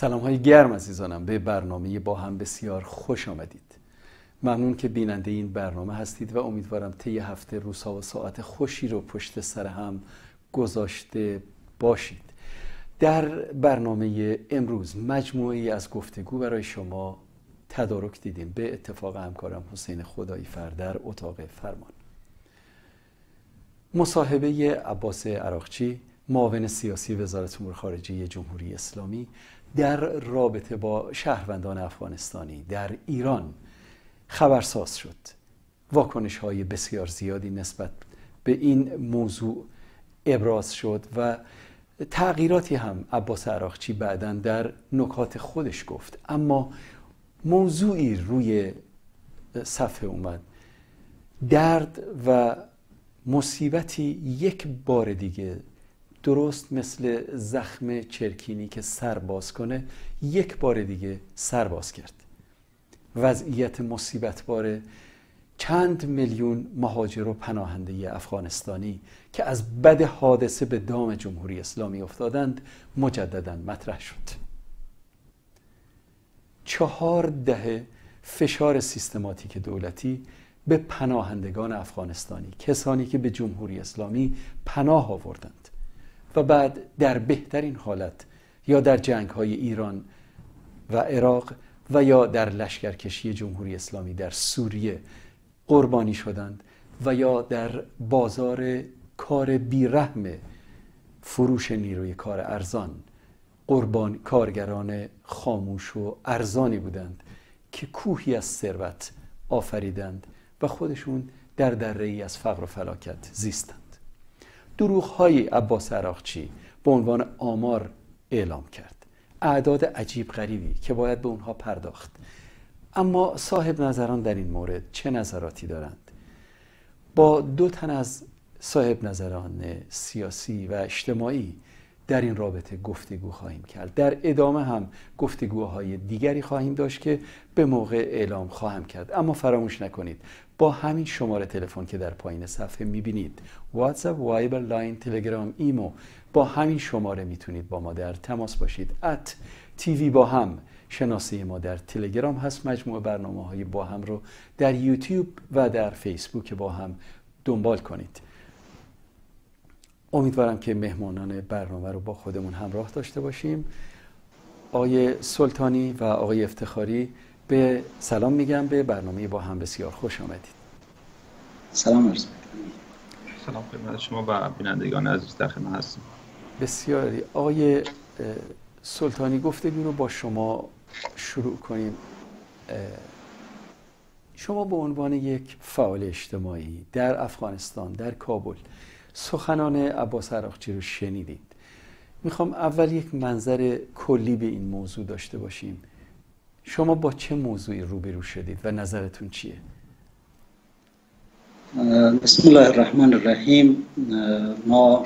سلام های گرم عزیزانم به برنامه با هم بسیار خوش آمدید. ممنون که بیننده این برنامه هستید و امیدوارم طی هفته روزها و ساعت خوشی رو پشت سر هم گذاشته باشید. در برنامه امروز مجموعه ای از گفتگو برای شما تدارک دیدیم. به اتفاق همکارم حسین خدایی فر در اتاق فرمان. مصاحبه عباس عراقچی معاون سیاسی وزارت امور خارجه جمهوری اسلامی در رابطه با شهروندان افغانستانی در ایران خبرساز شد. واکنش های بسیار زیادی نسبت به این موضوع ابراز شد و تغییراتی هم عباس عراقچی بعدا در نکات خودش گفت. اما موضوعی روی صفحه اومد. درد و مصیبتی یک بار دیگه درست مثل زخم چرکینی که سر باز کنه یک بار دیگه سر باز کرد. وضعیت مصیبت باره چند میلیون مهاجر و پناهنده افغانستانی که از بد حادثه به دام جمهوری اسلامی افتادند مجددا مطرح شد. چهار دهه فشار سیستماتیک دولتی به پناهندگان افغانستانی کسانی که به جمهوری اسلامی پناه آوردند. و بعد در بهترین حالت یا در جنگ های ایران و عراق و یا در لشکرکشی جمهوری اسلامی در سوریه قربانی شدند و یا در بازار کار بیرحم فروش نیروی کار ارزان قربان کارگران خاموش و ارزانی بودند که کوهی از ثروت آفریدند و خودشون در دره ای از فقر و فلاکت زیستند. دروغ های عباس عراقچی به عنوان آمار اعلام کرد. اعداد عجیب غریبی که باید به اونها پرداخت. اما صاحب نظران در این مورد چه نظراتی دارند؟ با دو تن از صاحب نظران سیاسی و اجتماعی در این رابطه گفتگو خواهیم کرد. در ادامه هم گفتگوهای دیگری خواهیم داشت که به موقع اعلام خواهم کرد. اما فراموش نکنید با همین شماره تلفن که در پایین صفحه می‌بینید. واتساپ وایبر لاین تلگرام ایمو. با همین شماره می‌تونید با ما در تماس باشید. at TV با هم. شناسه ما در تلگرام هست. مجموعه برنامه های با هم رو در یوتیوب و در فیسبوک با هم دنبال کنید. امیدوارم که مهمانان برنامه رو با خودمون همراه داشته باشیم. آقای سلطانی و آقای افتخاری به سلام میگم به برنامه با هم بسیار خوش آمدید. سلام عرض سلام خدمت شما و بینندگان عزیز در خدمت هستیم بسیار آقای سلطانی گفتگو رو با شما شروع کنیم. شما به عنوان یک فعال اجتماعی در افغانستان در کابل سخنان عباس عراقچی رو شنیدید. می‌خوام اول یک منظر کلی به این موضوع داشته باشیم. شما با چه موضوعی روبرو شدید و نظرتون چیه؟ بسم الله الرحمن الرحیم ما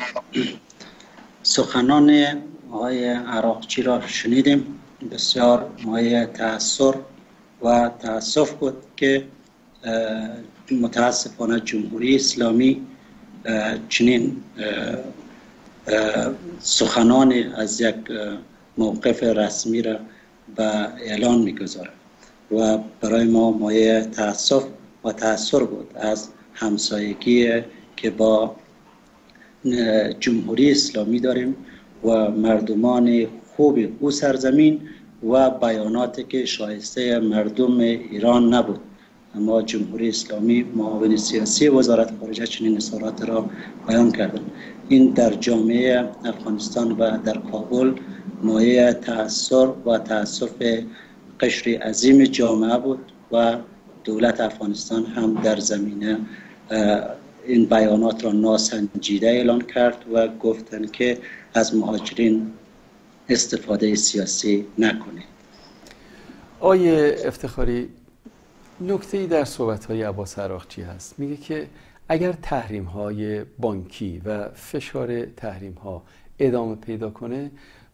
سخنان آقای عراقچی را شنیدیم بسیار مایه تأثیر و تأسف بود که متاسفانه جمهوری اسلامی چنین سخنان از یک موقف رسمی را به اعلان می‌گذاره و برای ما مایه تاسف و تاثر بود از همسایگی که با جمهوری اسلامی داریم و مردمان خوب او سرزمین و بیاناتی که شایسته مردم ایران نبود. اما جمهوری اسلامی معاون سیاسی وزارت خارجه چنین اظهارات را بیان کردن این در جامعه افغانستان و در کابل مایه تأثیر و تأسف قشری عظیم جامعه بود و دولت افغانستان هم در زمینه این بیانات را ناسنجیده اعلان کرد و گفتن که از مهاجرین استفاده سیاسی نکنه. آیه افتخاری نکته ای در صحبت های عباس عراقچی هست. میگه که اگر تحریم های بانکی و فشار تحریم ها ادامه پیدا کنه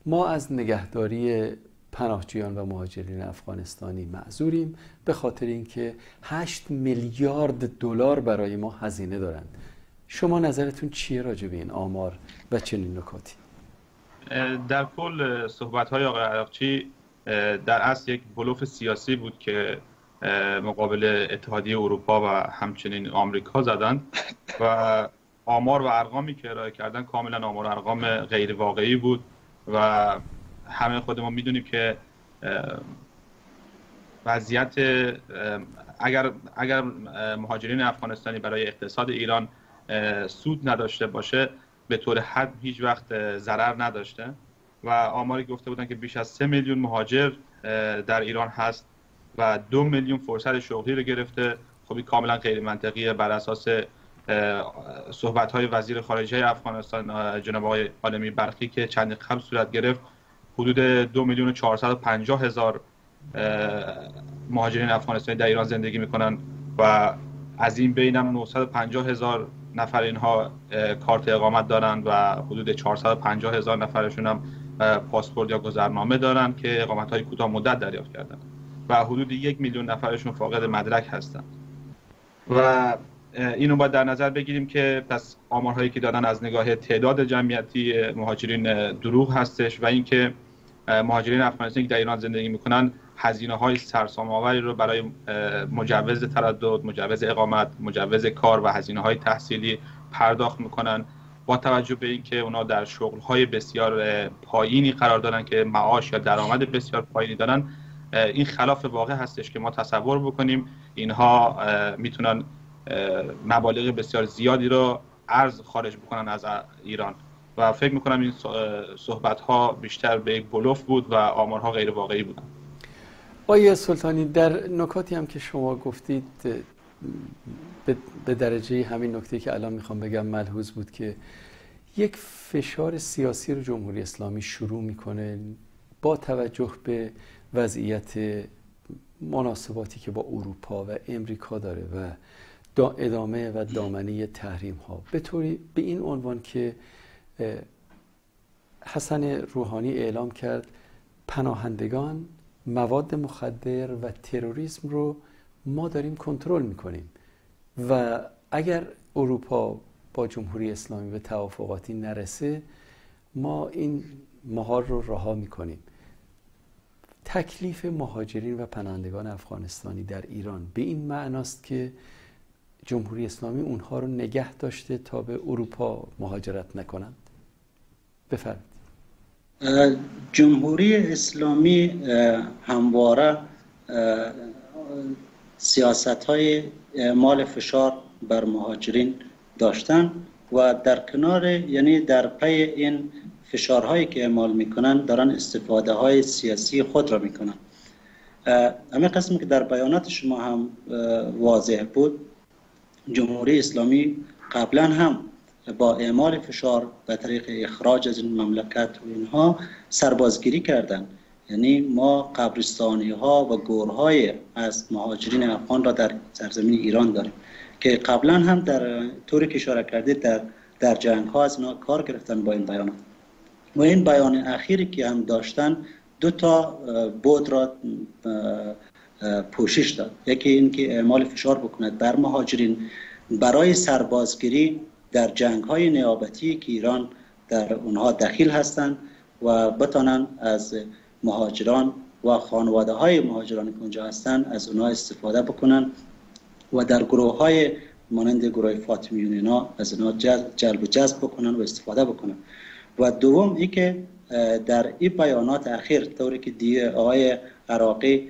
ما از نگهداری پناهجویان و مهاجرین افغانستانی معذوریم به خاطر اینکه 8 میلیارد دلار برای ما هزینه دارند. شما نظرتون چیه راجع به این آمار و چنین نکاتی؟ در کل صحبت های آقای عراقچی در اصل یک بلوف سیاسی بود که مقابل اتحادیه اروپا و همچنین آمریکا زدند و آمار و ارقامی که ارائه کردن کاملا آمار و ارقام غیر واقعی بود. و همه خود ما می‌دونیم که وضعیت اگر اگر مهاجرین افغانستانی برای اقتصاد ایران سود نداشته باشه به طور حد هیچ وقت ضرر نداشته. و آماری گفته بودن که بیش از سه میلیون مهاجر در ایران هست و دو میلیون فرصت شغلی رو گرفته. خب این کاملا غیر منطقیه بر اساس صحبت های وزیر خارجه افغانستان جناب آقای عالمی برخی که چند قبل صورت گرفت حدود دو میلیون و چهارصد پنجاه هزار مهاجرین افغانستانی در ایران زندگی می‌کنن و از این بینم 950 هزار نفر اینها کارت اقامت دارن و حدود 450 هزار نفرشون هم پاسپورت یا گذرنامه دارن که اقامت های کوتاه مدت دریافت کردن و حدود یک میلیون نفرشون فاقد مدرک هستن. و اینو باید در نظر بگیریم که پس آمارهایی که دادن از نگاه تعداد جمعیتی مهاجرین دروغ هستش و اینکه مهاجرین افغانستانی که در ایران زندگی می‌کنن هزینه های سرسام آوری رو برای مجوز تردد، مجوز اقامت، مجوز کار و هزینه های تحصیلی پرداخت می‌کنن. با توجه به اینکه اونا در شغل های بسیار پایینی قرار دارن که معاش یا درآمد بسیار پایینی دارن این خلاف واقع هستش که ما تصور بکنیم اینها می‌تونن مبالغ بسیار زیادی رو ارز خارج بکنن از ایران. و فکر می‌کنم این صحبت ها بیشتر به یک بلوف بود و آمارها غیر واقعی بودن. آقای سلطانی در نکاتی هم که شما گفتید به درجه همین نکته که الان می‌خوام بگم ملحوظ بود که یک فشار سیاسی رو جمهوری اسلامی شروع می‌کنه با توجه به وضعیت مناسباتی که با اروپا و امریکا داره و ادامه و دامنه تحریم ها به طوری به این عنوان که حسن روحانی اعلام کرد پناهندگان مواد مخدر و تروریسم رو ما داریم کنترل می‌کنیم. و اگر اروپا با جمهوری اسلامی به توافقاتی نرسه ما این مهار رو رها می‌کنیم. تکلیف مهاجرین و پناهندگان افغانستانی در ایران به این معناست که جمهوری اسلامی اونها رو نگه داشته تا به اروپا مهاجرت نکنند؟ بفرمایید. جمهوری اسلامی همواره سیاست های مال فشار بر مهاجرین داشتن و در کنار یعنی در پی این فشارهایی که اعمال می‌کنن دارن استفاده های سیاسی خود را می‌کنن. همه قسمی که در بیانات شما هم واضح بود جمهوری اسلامی قبلا هم با اعمال فشار به طریق اخراج از این مملکت و اینها سربازگیری کردن یعنی ما قبرستانی ها و گورهای از مهاجرین افغان را در سرزمین ایران داریم که قبلا هم در طوری که اشاره کردید در در جنگ ها از اینا کار گرفتن با این بیانات. و این بیان اخیری که هم داشتن دو تا بود را پوشش داد. یکی این که اعمال فشار بکند بر مهاجرین برای سربازگیری در جنگ های نیابتی که ایران در اونها دخیل هستند و بتانن از مهاجران و خانواده های مهاجران که اونجا هستند از اونها استفاده بکنن و در گروه های مانند گروه فاطمیون اینا از اونها جلب و جذب بکنن و استفاده بکنن و دوم ای که در این بیانات اخیر طوری که دیگه آقای عراقی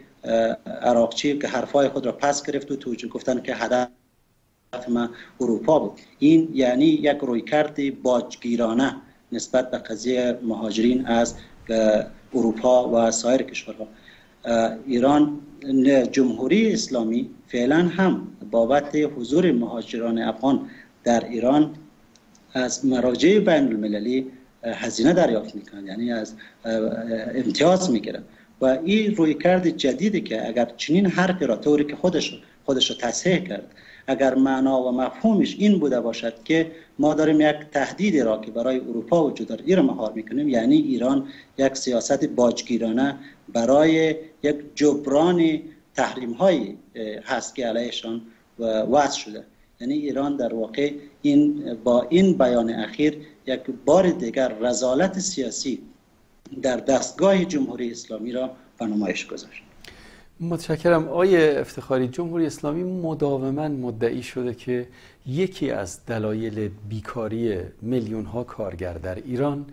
عراقچی که حرفای خود را پس گرفت و توجه گفتن که هدف ما اروپا بود. این یعنی یک رویکرد باجگیرانه نسبت به قضیه مهاجرین از اروپا و سایر کشورها. ایران جمهوری اسلامی فعلا هم بابت حضور مهاجران افغان در ایران از مراجع بین المللی هزینه دریافت می‌کنند یعنی از امتیاز می‌گیرند و این رویکرد جدیدی که اگر چنین حرفی را طوری که خودش خودش را تصحیح کرد اگر معنا و مفهومش این بوده باشد که ما داریم یک تهدیدی را که برای اروپا وجود داره این مهار می‌کنیم. یعنی ایران یک سیاست باجگیرانه برای یک جبران تحریم هایی هست که علیهشان وضع شده. یعنی ایران در واقع این با این بیان اخیر یک بار دیگر رزالت سیاسی در دستگاه جمهوری اسلامی را به نمایش گذاشت. متشکرم. آیه افتخاری جمهوری اسلامی مداوما مدعی شده که یکی از دلایل بیکاری میلیون ها کارگر در ایران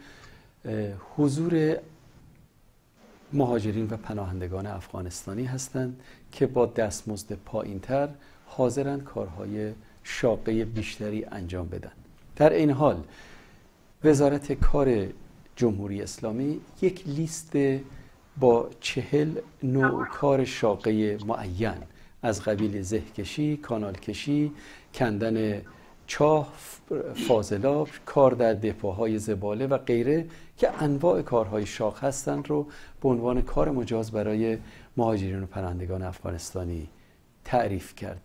حضور مهاجرین و پناهندگان افغانستانی هستند که با دستمزد پایینتر حاضرند کارهای شاقه بیشتری انجام بدن. در این حال وزارت کار جمهوری اسلامی یک لیست با چهل نوع کار شاقه معین. از قبیل زهکشی، کانالکشی، کندن چاه، فاضلاب، کار در دپاهای زباله و غیره که انواع کارهای شاق هستند رو به عنوان کار مجاز برای مهاجرین و پناهندگان افغانستانی تعریف کرد.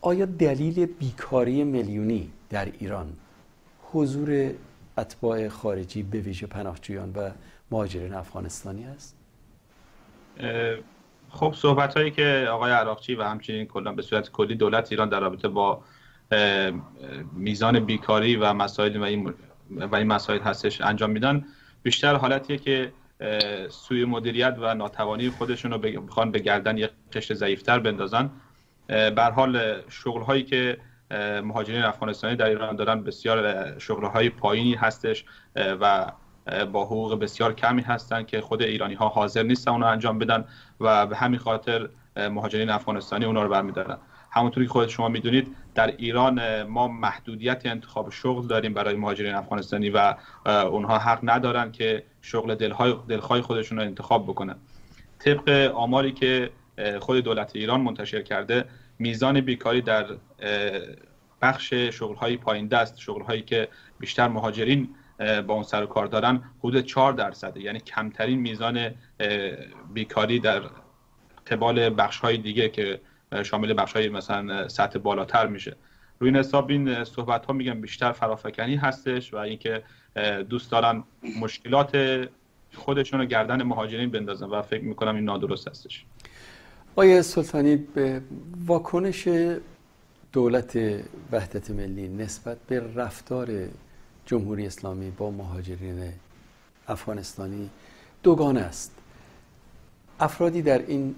آیا دلیل بیکاری میلیونی در ایران حضور اتباع خارجی به ویژه پناهجویان و مهاجرین افغانستانی است؟ خب صحبت هایی که آقای عراقچی و همچنین کلا به صورت کلی دولت ایران در رابطه با میزان بیکاری و مسائل و این, مسائل هستش انجام میدن بیشتر حالتیه که سوی مدیریت و ناتوانی خودشون رو بخوان به گردن یک قشر ضعیفتر بندازن بر حال شغل هایی که مهاجرین افغانستانی در ایران دارن بسیار شغل های پایینی هستش و با حقوق بسیار کمی هستن که خود ایرانی ها حاضر نیستن اونو انجام بدن و به همین خاطر مهاجرین افغانستانی اونا رو برمیدارن. همونطوری که خود شما می‌دونید در ایران ما محدودیت انتخاب شغل داریم برای مهاجرین افغانستانی و اونها حق ندارن که شغل دلهای, دلخواه خودشون رو انتخاب بکنن. طبق آماری که خود دولت ایران منتشر کرده میزان بیکاری در بخش شغل های پایین دست شغل هایی که بیشتر مهاجرین با اون سر و کار دارن حدود 4 درصده. یعنی کمترین میزان بیکاری در قبال بخش های دیگه که شامل بخش های مثلا سطح بالاتر میشه. روی این حساب این صحبت ها میگم بیشتر فرافکنی هستش و اینکه دوست دارن مشکلات خودشون رو گردن مهاجرین بندازن و فکر می‌کنم این نادرست هستش. آیا سلطانی به واکنش دولت وحدت ملی نسبت به رفتار جمهوری اسلامی با مهاجرین افغانستانی دوگانه است. افرادی در این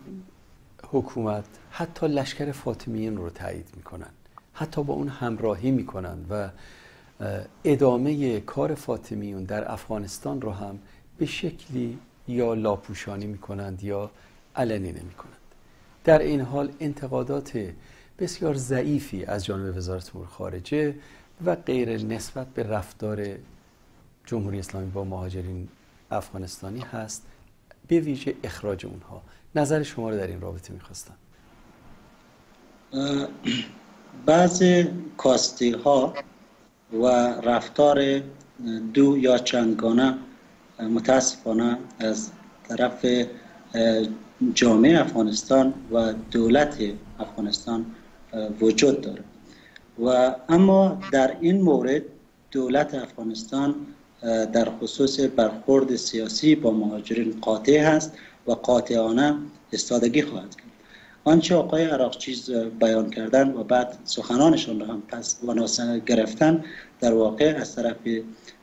حکومت حتی لشکر فاطمیین رو تایید می‌کنن حتی با اون همراهی می‌کنن و ادامه کار فاطمیون در افغانستان رو هم به شکلی یا لاپوشانی می‌کنند یا علنی نمی‌کنند. در این حال انتقادات بسیار ضعیفی از جانب وزارت امور خارجه و غیر نسبت به رفتار جمهوری اسلامی با مهاجرین افغانستانی هست به ویژه اخراج اونها. نظر شما رو در این رابطه می‌خواستم. بعض کاستی ها و رفتار دو یا چندگانه متاسفانه از طرف جامعه افغانستان و دولت افغانستان وجود داره. و اما در این مورد دولت افغانستان در خصوص برخورد سیاسی با مهاجرین قاطع هست و قاطعانه استادگی خواهد کرد. آنچه آقای عراقچیز بیان کردن و بعد سخنانشان را هم پس و گرفتن در واقع از طرف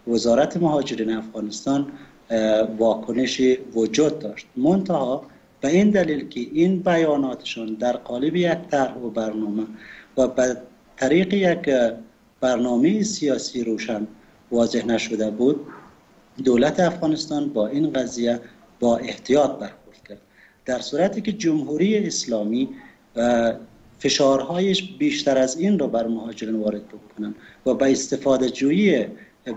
وزارت مهاجرین افغانستان واکنش وجود داشت. منتها به این دلیل که این بیاناتشون در قالب یک طرح و برنامه و به طریق یک برنامه سیاسی روشن واضح نشده بود دولت افغانستان با این قضیه با احتیاط برخورد کرد. در صورتی که جمهوری اسلامی فشارهایش بیشتر از این را بر مهاجرین وارد بکنن و به استفاده جویی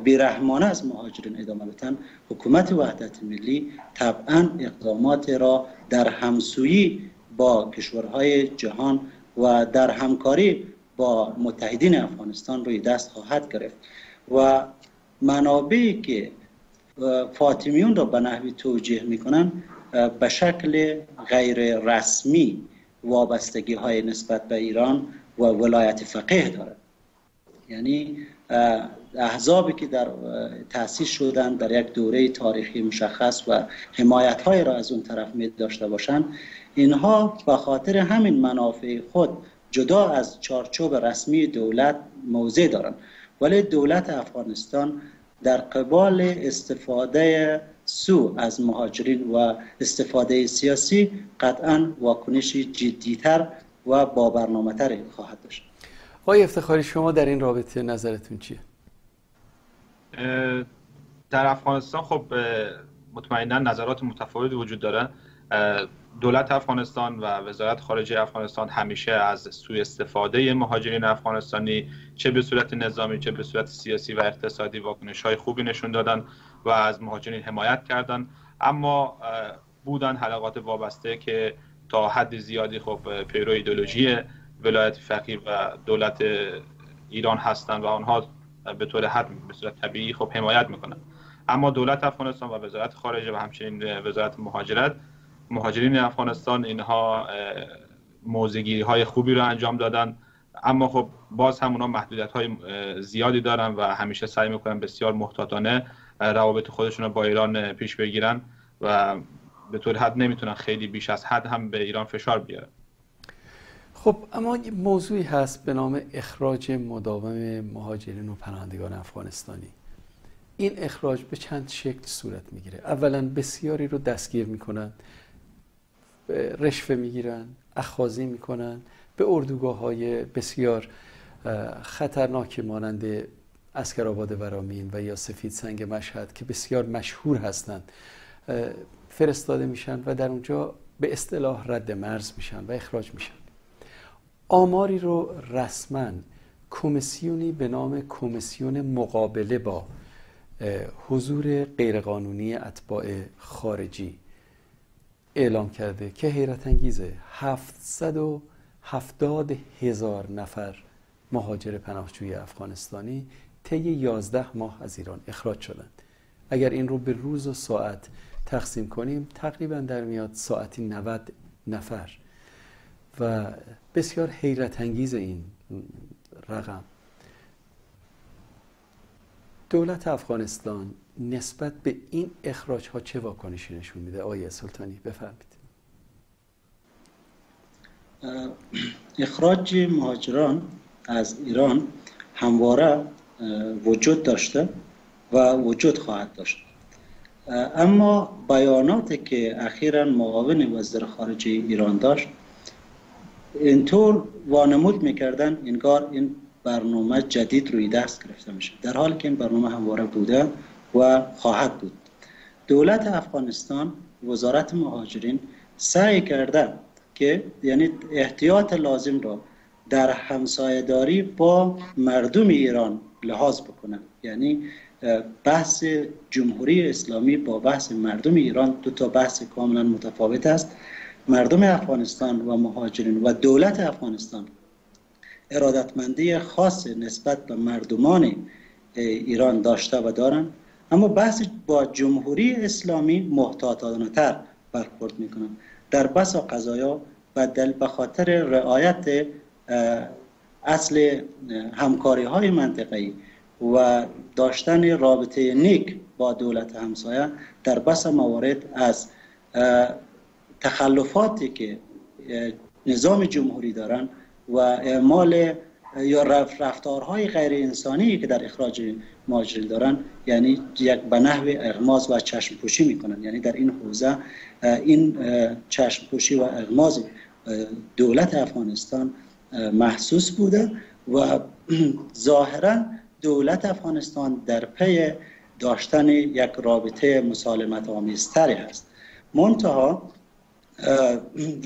بیرحمانه از مهاجرین ادامه بدن حکومت وحدت ملی طبعا اقدامات را در همسویی با کشورهای جهان و در همکاری با متحدین افغانستان روی دست خواهد گرفت. و منابعی که فاطمیون را به نحوی توجیه می‌کنن به شکل غیر رسمی وابستگی های نسبت به ایران و ولایت فقیه دارد یعنی احزابی که در تأسیس شدن در یک دوره تاریخی مشخص و حمایت های را از اون طرف می داشته باشند اینها به خاطر همین منافع خود جدا از چارچوب رسمی دولت موضع دارند ولی دولت افغانستان در قبال استفاده سو از مهاجرین و استفاده سیاسی قطعا واکنش جدیتر و با برنامه تر خواهد داشت آقای افتخاری شما در این رابطه نظرتون چیه؟ در افغانستان خب مطمئنا نظرات متفاوتی وجود داره. دولت افغانستان و وزارت خارجه افغانستان همیشه از سوء استفاده مهاجرین افغانستانی چه به صورت نظامی چه به صورت سیاسی و اقتصادی واکنش های خوبی نشون دادن و از مهاجرین حمایت کردن. اما بودن حلقات وابسته که تا حد زیادی خب پیرو ایدولوژی ولایت فقیه و دولت ایران هستند و آنها به طور حد به صورت طبیعی خب حمایت می‌کنن اما دولت افغانستان و وزارت خارجه و همچنین وزارت مهاجرت مهاجرین افغانستان اینها موزگیری های خوبی رو انجام دادن. اما خب باز هم اونا محدودیت های زیادی دارن و همیشه سعی می‌کنن بسیار محتاطانه روابط خودشون رو با ایران پیش بگیرن و به طور حد نمی‌تونن خیلی بیش از حد هم به ایران فشار بیارن. خب اما یه موضوعی هست به نام اخراج مداوم مهاجرین و پناهندگان افغانستانی. این اخراج به چند شکل صورت می‌گیره. اولا بسیاری رو دستگیر می‌کنن رشوه می‌گیرن اخازی می‌کنن به اردوگاه های بسیار خطرناک مانند اسکرآباد ورامین و یا سفید سنگ مشهد که بسیار مشهور هستند فرستاده میشن و در اونجا به اصطلاح رد مرز میشن و اخراج میشن. آماری رو رسما کمیسیونی به نام کمیسیون مقابله با حضور غیرقانونی اتباع خارجی اعلام کرده که حیرت انگیزه 770 هزار نفر مهاجر پناهجوی افغانستانی طی 11 ماه از ایران اخراج شدند. اگر این رو به روز و ساعت تقسیم کنیم تقریبا در میاد ساعتی 90 نفر. و بسیار حیرت انگیز این رقم. دولت افغانستان نسبت به این اخراج ها چه واکنشی نشون میده؟ آیه سلطانی بفرمید اخراج مهاجران از ایران همواره وجود داشته و وجود خواهد داشت. اما بیاناتی که اخیرا معاون وزیر خارجه ایران داشت اینطور وانمود می‌کردن. انگار این برنامه جدید روی دست گرفته میشه در حالی که این برنامه همواره بوده و خواهد بود. دولت افغانستان وزارت مهاجرین سعی کرده که یعنی احتیاط لازم را در همسایه‌داری با مردم ایران لحاظ بکنه. یعنی بحث جمهوری اسلامی با بحث مردم ایران دو تا بحث کاملا متفاوت است. مردم افغانستان و مهاجرین و دولت افغانستان ارادتمندی خاص نسبت به مردمان ایران داشته و دارند اما بحث با جمهوری اسلامی محتاطانه تر برخورد می‌کنن در بسا قضایا و دل به خاطر رعایت اصل همکاری های منطقه‌ای و داشتن رابطه نیک با دولت همسایه در بس موارد از تخلفاتی که نظام جمهوری دارن و اعمال یا رفتارهای غیر انسانی که در اخراج ماجری دارن یعنی یک به نحو اغماز و چشم پوشی می‌کنن. یعنی در این حوزه این چشم پوشی و اغماز دولت افغانستان محسوس بوده و ظاهرا دولت افغانستان در پی داشتن یک رابطه مسالمت آمیزتری هست. منتها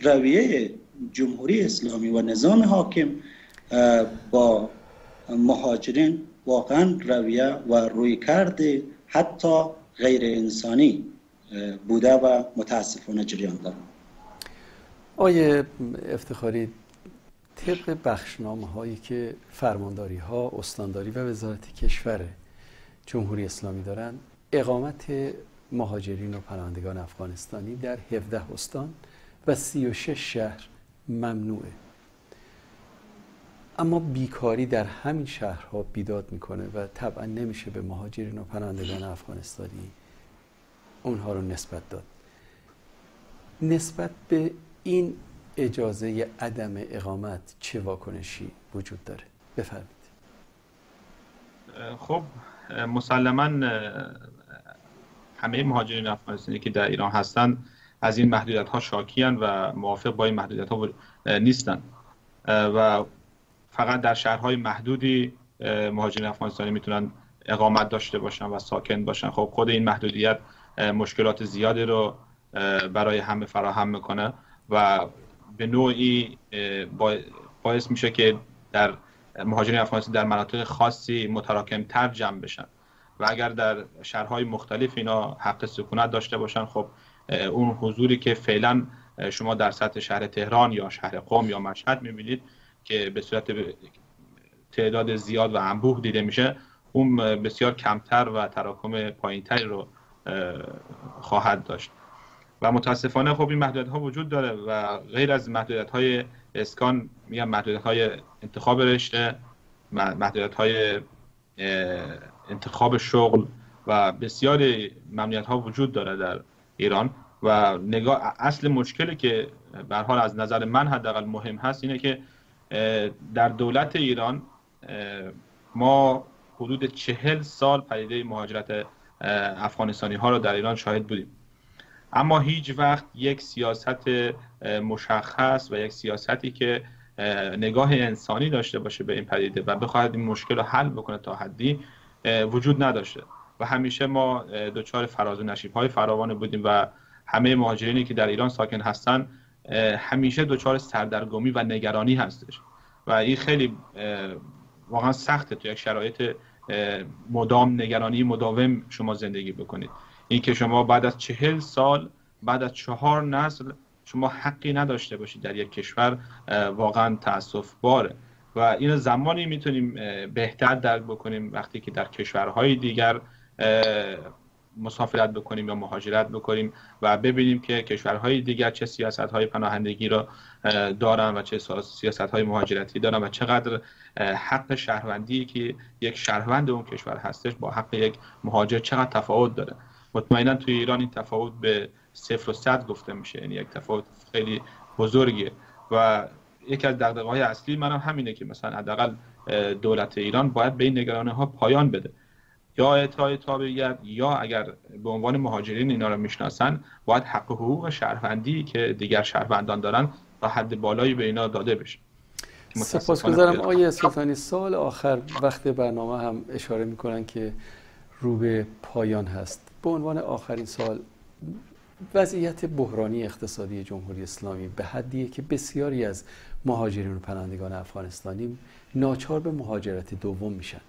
رویه جمهوری اسلامی و نظام حاکم با مهاجرین واقعا رویه و روی کرده حتی غیر انسانی بوده و متاسفانه جریان داره آیه افتخاری طبق بخشنامه هایی که فرمانداری ها استانداری و وزارت کشور جمهوری اسلامی دارن اقامت مهاجرین و پناهندگان افغانستانی در 17 استان و 36 شهر ممنوعه. اما بیکاری در همین شهرها بیداد می‌کنه و طبعا نمیشه به مهاجرین و پناهندگان افغانستانی اونها رو نسبت داد. نسبت به این اجازه عدم اقامت چه واکنشی وجود داره؟ بفرمایید. خب مسلما همه مهاجرین افغانستانی که در ایران هستند از این محدودیت ها شاکیان و موافق با این محدودیت ها نیستند و فقط در شهرهای محدودی مهاجرین افغانستانی می‌تونن اقامت داشته باشن و ساکن باشن. خب خود این محدودیت مشکلات زیادی رو برای همه فراهم می‌کنه و به نوعی باعث میشه که در مهاجرین افغانستانی در مناطق خاصی متراکم تر جمع بشن. و اگر در شهرهای مختلف اینا حق سکونت داشته باشن خب اون حضوری که فعلا شما در سطح شهر تهران یا شهر قم یا مشهد می‌بینید که به صورت تعداد زیاد و انبوه دیده میشه اون بسیار کمتر و تراکم پایینتری رو خواهد داشت. و متاسفانه خب این محدودیت ها وجود داره و غیر از محدودیت های اسکان میگم محدودیت های انتخاب رشته محدودیت های انتخاب شغل و بسیاری ممنوعیت ها وجود داره در ایران و نگاه اصل مشکلی که به حال از نظر من حداقل مهم هست اینه که در دولت ایران ما حدود چهل سال پدیده مهاجرت افغانستانی ها رو در ایران شاهد بودیم. اما هیچ وقت یک سیاست مشخص و یک سیاستی که نگاه انسانی داشته باشه به این پدیده و بخواهد این مشکل رو حل بکنه تا حدی وجود نداشته. و همیشه ما دچار فراز و نشیب های فراوان بودیم و همه مهاجرینی که در ایران ساکن هستن همیشه دچار سردرگمی و نگرانی هستش. و این خیلی واقعا سخته تو یک شرایط مدام نگرانی مداوم شما زندگی بکنید. این که شما بعد از چهل سال بعد از چهار نسل شما حقی نداشته باشید در یک کشور واقعا تاسف باره و این زمانی می‌تونیم بهتر درک بکنیم وقتی که در کشورهای دیگر مسافرت بکنیم یا مهاجرت بکنیم و ببینیم که کشورهای دیگر چه سیاست های پناهندگی را دارن و چه سیاست های مهاجرتی دارن و چقدر حق شهروندی که یک شهروند اون کشور هستش با حق یک مهاجر چقدر تفاوت داره. مطمئنا توی ایران این تفاوت به صفر و صد گفته میشه. یعنی یک تفاوت خیلی بزرگیه. و یکی از دقدقه های اصلی منم همینه که مثلا حداقل دولت ایران باید به این نگرانه ها پایان بده. یا اعطای تابعیت یا اگر به عنوان مهاجرین اینا رو می‌شناسن باید حق حقوق شهروندی که دیگر شهروندان دارن تا حد بالایی به اینا داده بشه. سپاسگزارم آقای سلطانی. سال آخر وقت برنامه هم اشاره می‌کنن که رو به پایان هست. به عنوان آخرین سال وضعیت بحرانی اقتصادی جمهوری اسلامی به حدیه که بسیاری از مهاجرین و پناهندگان افغانستانی ناچار به مهاجرت دوم میشن.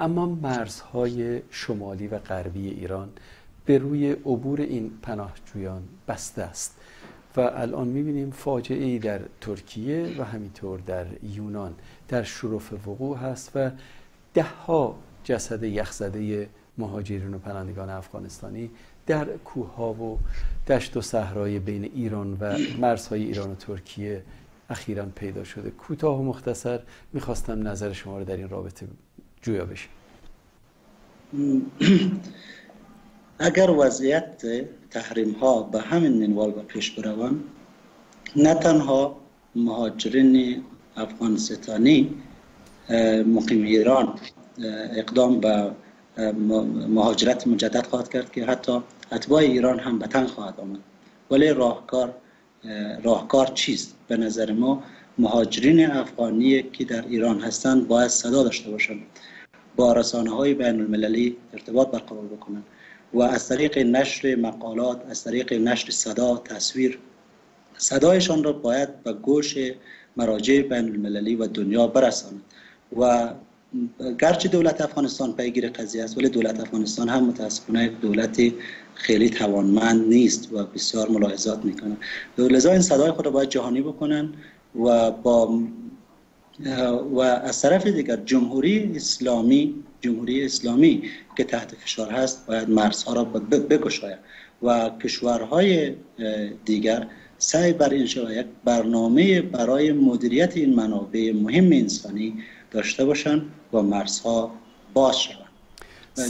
اما مرزهای شمالی و غربی ایران به روی عبور این پناهجویان بسته است. و الان می‌بینیم فاجعه ای در ترکیه و همینطور در یونان در شرف وقوع هست و ده ها جسد یخزده مهاجرین و پناهندگان افغانستانی در کوه و دشت و صحرای بین ایران و مرزهای ایران و ترکیه اخیرا پیدا شده. کوتاه و مختصر می‌خواستم نظر شما رو در این رابطه جویا بشه. اگر وضعیت تحریم ها به همین منوال و پیش بروان نه تنها مهاجرین افغانستانی مقیم ایران اقدام به مهاجرت مجدد خواهد کرد که حتی اتباع ایران هم به تن خواهد آمد. ولی راهکار راهکار چیست؟ به نظر ما مهاجرین افغانی که در ایران هستند باید صدا داشته باشند. با رسانه های بین المللی ارتباط برقرار بکنند و از طریق نشر مقالات از طریق نشر صدا تصویر صدایشان را باید به گوش مراجع بین المللی و دنیا برساند و گرچه دولت افغانستان پیگیر قضیه است ولی دولت افغانستان هم متاسفانه دولت خیلی توانمند نیست و بسیار ملاحظات می‌کنه. لذا این صدای خود را باید جهانی بکنن و با و از طرف دیگر جمهوری اسلامی جمهوری اسلامی که تحت فشار هست باید مرزها را بگشاید و کشورهای دیگر سعی بر انشاء یک برنامه برای مدیریت این منابع مهم انسانی داشته باشند و مرزها باز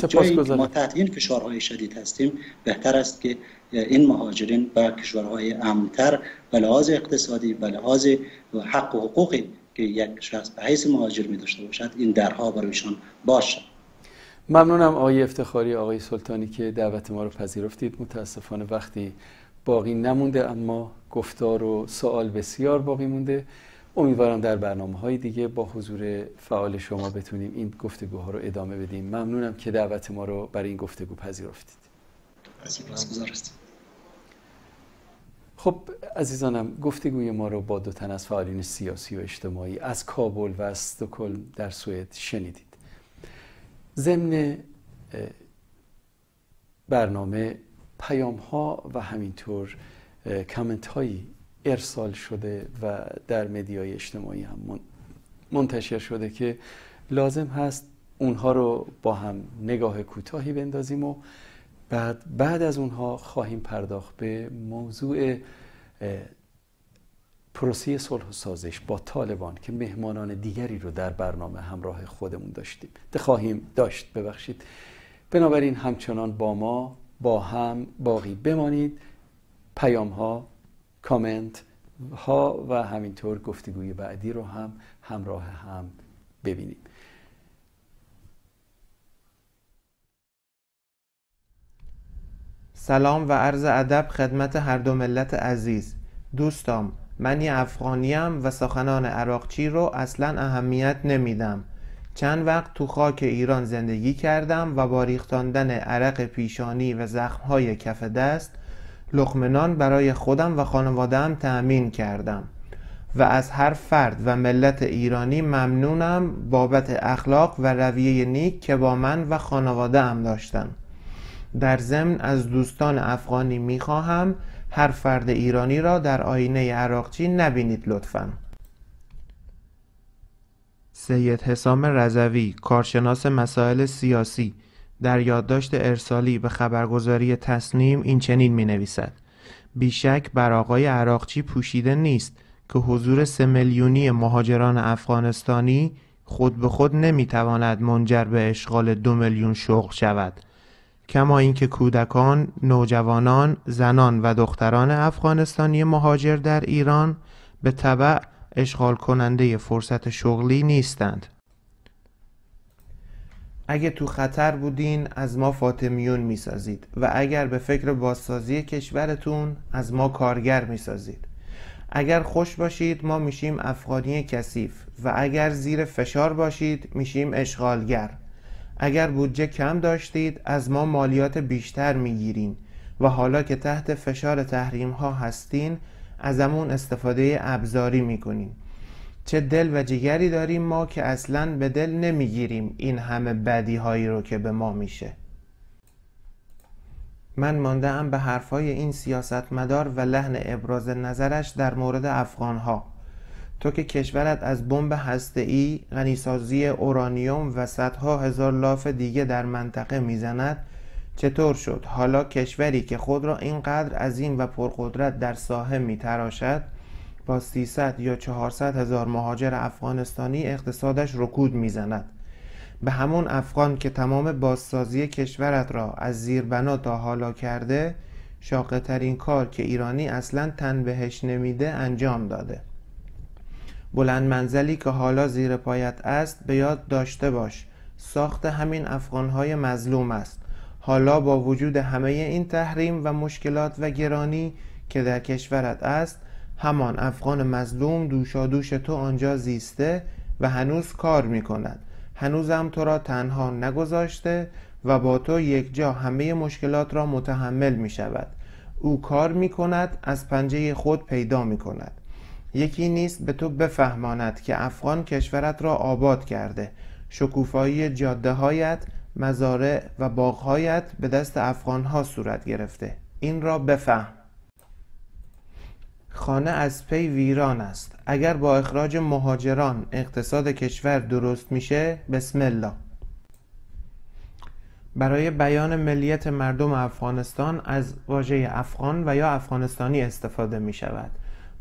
جایی که ما تحت این فشارهای شدید هستیم. بهتر است که این مهاجرین به کشورهای امنتر به لحاظ اقتصادی به لحاظ حق و حقوقی که یک شخص به حیث مهاجر می داشته باشد این درها برایشان باشد ممنونم آقای افتخاری آقای سلطانی که دعوت ما رو پذیرفتید. متاسفانه وقتی باقی نمونده اما گفتار و سوال بسیار باقی مونده. امیدوارم در برنامه های دیگه با حضور فعال شما بتونیم این گفتگوها رو ادامه بدیم. ممنونم که دعوت ما رو برای این گفتگو پذیرفتید. خب عزیزانم گفتگوی ما رو با دو تن از فعالین سیاسی و اجتماعی از کابل و از استکهلم در سوئد شنیدید. ضمن برنامه پیام ها و همینطور کامنت هایی ارسال شده و در مدیای اجتماعی هم منتشر شده که لازم هست اونها رو با هم نگاه کوتاهی بندازیم و بعد بعد از اونها خواهیم پرداخت به موضوع پروسه صلح و سازش با طالبان که مهمانان دیگری رو در برنامه همراه خودمون داشتیم. خواهیم داشت ببخشید. بنابراین همچنان با ما با هم باقی بمانید. پیام ها کامنت ها و همینطور گفتگوی بعدی رو هم همراه هم ببینیم. سلام و عرض ادب خدمت هر دو ملت عزیز. دوستام من یه افغانیم و سخنان عراقچی رو اصلا اهمیت نمیدم. چند وقت تو خاک ایران زندگی کردم و با ریختاندن عرق پیشانی و زخمهای کف دست لخمنان برای خودم و خانوادم تأمین کردم و از هر فرد و ملت ایرانی ممنونم بابت اخلاق و رویه نیک که با من و خانواده هم داشتن. در ضمن از دوستان افغانی می‌خواهم هر فرد ایرانی را در آینه عراقچی نبینید لطفا. سید حسام رضوی کارشناس مسائل سیاسی در یادداشت ارسالی به خبرگزاری تصنیم این چنین می نویسد بیشک بر آقای عراقچی پوشیده نیست که حضور سه میلیونی مهاجران افغانستانی خود به خود نمی تواند منجر به اشغال دو میلیون شغل شود کما اینکه کودکان، نوجوانان، زنان و دختران افغانستانی مهاجر در ایران به طبع اشغال کننده فرصت شغلی نیستند. اگه تو خطر بودین از ما فاطمیون می‌سازید و اگر به فکر بازسازی کشورتون از ما کارگر می‌سازید. اگر خوش باشید ما میشیم افغانی کثیف و اگر زیر فشار باشید میشیم اشغالگر. اگر بودجه کم داشتید از ما مالیات بیشتر می‌گیرین و حالا که تحت فشار تحریم ها هستین ازمون استفاده ابزاری می‌کنین. چه دل و جگری داریم ما که اصلا به دل نمی‌گیریم این همه بدی هایی رو که به ما میشه. من مانده ام به حرفای این سیاستمدار و لحن ابراز نظرش در مورد افغان ها تو که کشورت از بمب هسته‌ای، غنیسازی اورانیوم و صدها هزار لاف دیگه در منطقه می‌زند چطور شد؟ حالا کشوری که خود را اینقدر عظیم و پرقدرت در ساحه میتراشد با 300 یا 400 هزار مهاجر افغانستانی اقتصادش رکود می‌زند. به همون افغان که تمام بازسازی کشورت را از زیربنا تا حالا کرده شاقه ترین کار که ایرانی اصلا تن بهش نمیده انجام داده. بلند منزلی که حالا زیر پایت است به یاد داشته باش ساخت همین افغانهای مظلوم است. حالا با وجود همه این تحریم و مشکلات و گرانی که در کشورت است همان افغان مظلوم دوشادوش تو آنجا زیسته و هنوز کار می کند هنوزم تو را تنها نگذاشته و با تو یک جا همه مشکلات را متحمل می شود او کار می کند از پنجه خود پیدا می کند یکی نیست به تو بفهماند که افغان کشورت را آباد کرده. شکوفایی جاده هایت مزارع و باغهایت به دست افغان ها صورت گرفته. این را بفهم. خانه از پی ویران است. اگر با اخراج مهاجران اقتصاد کشور درست میشه بسم الله. برای بیان ملیت مردم افغانستان از واژه افغان و یا افغانستانی استفاده می شود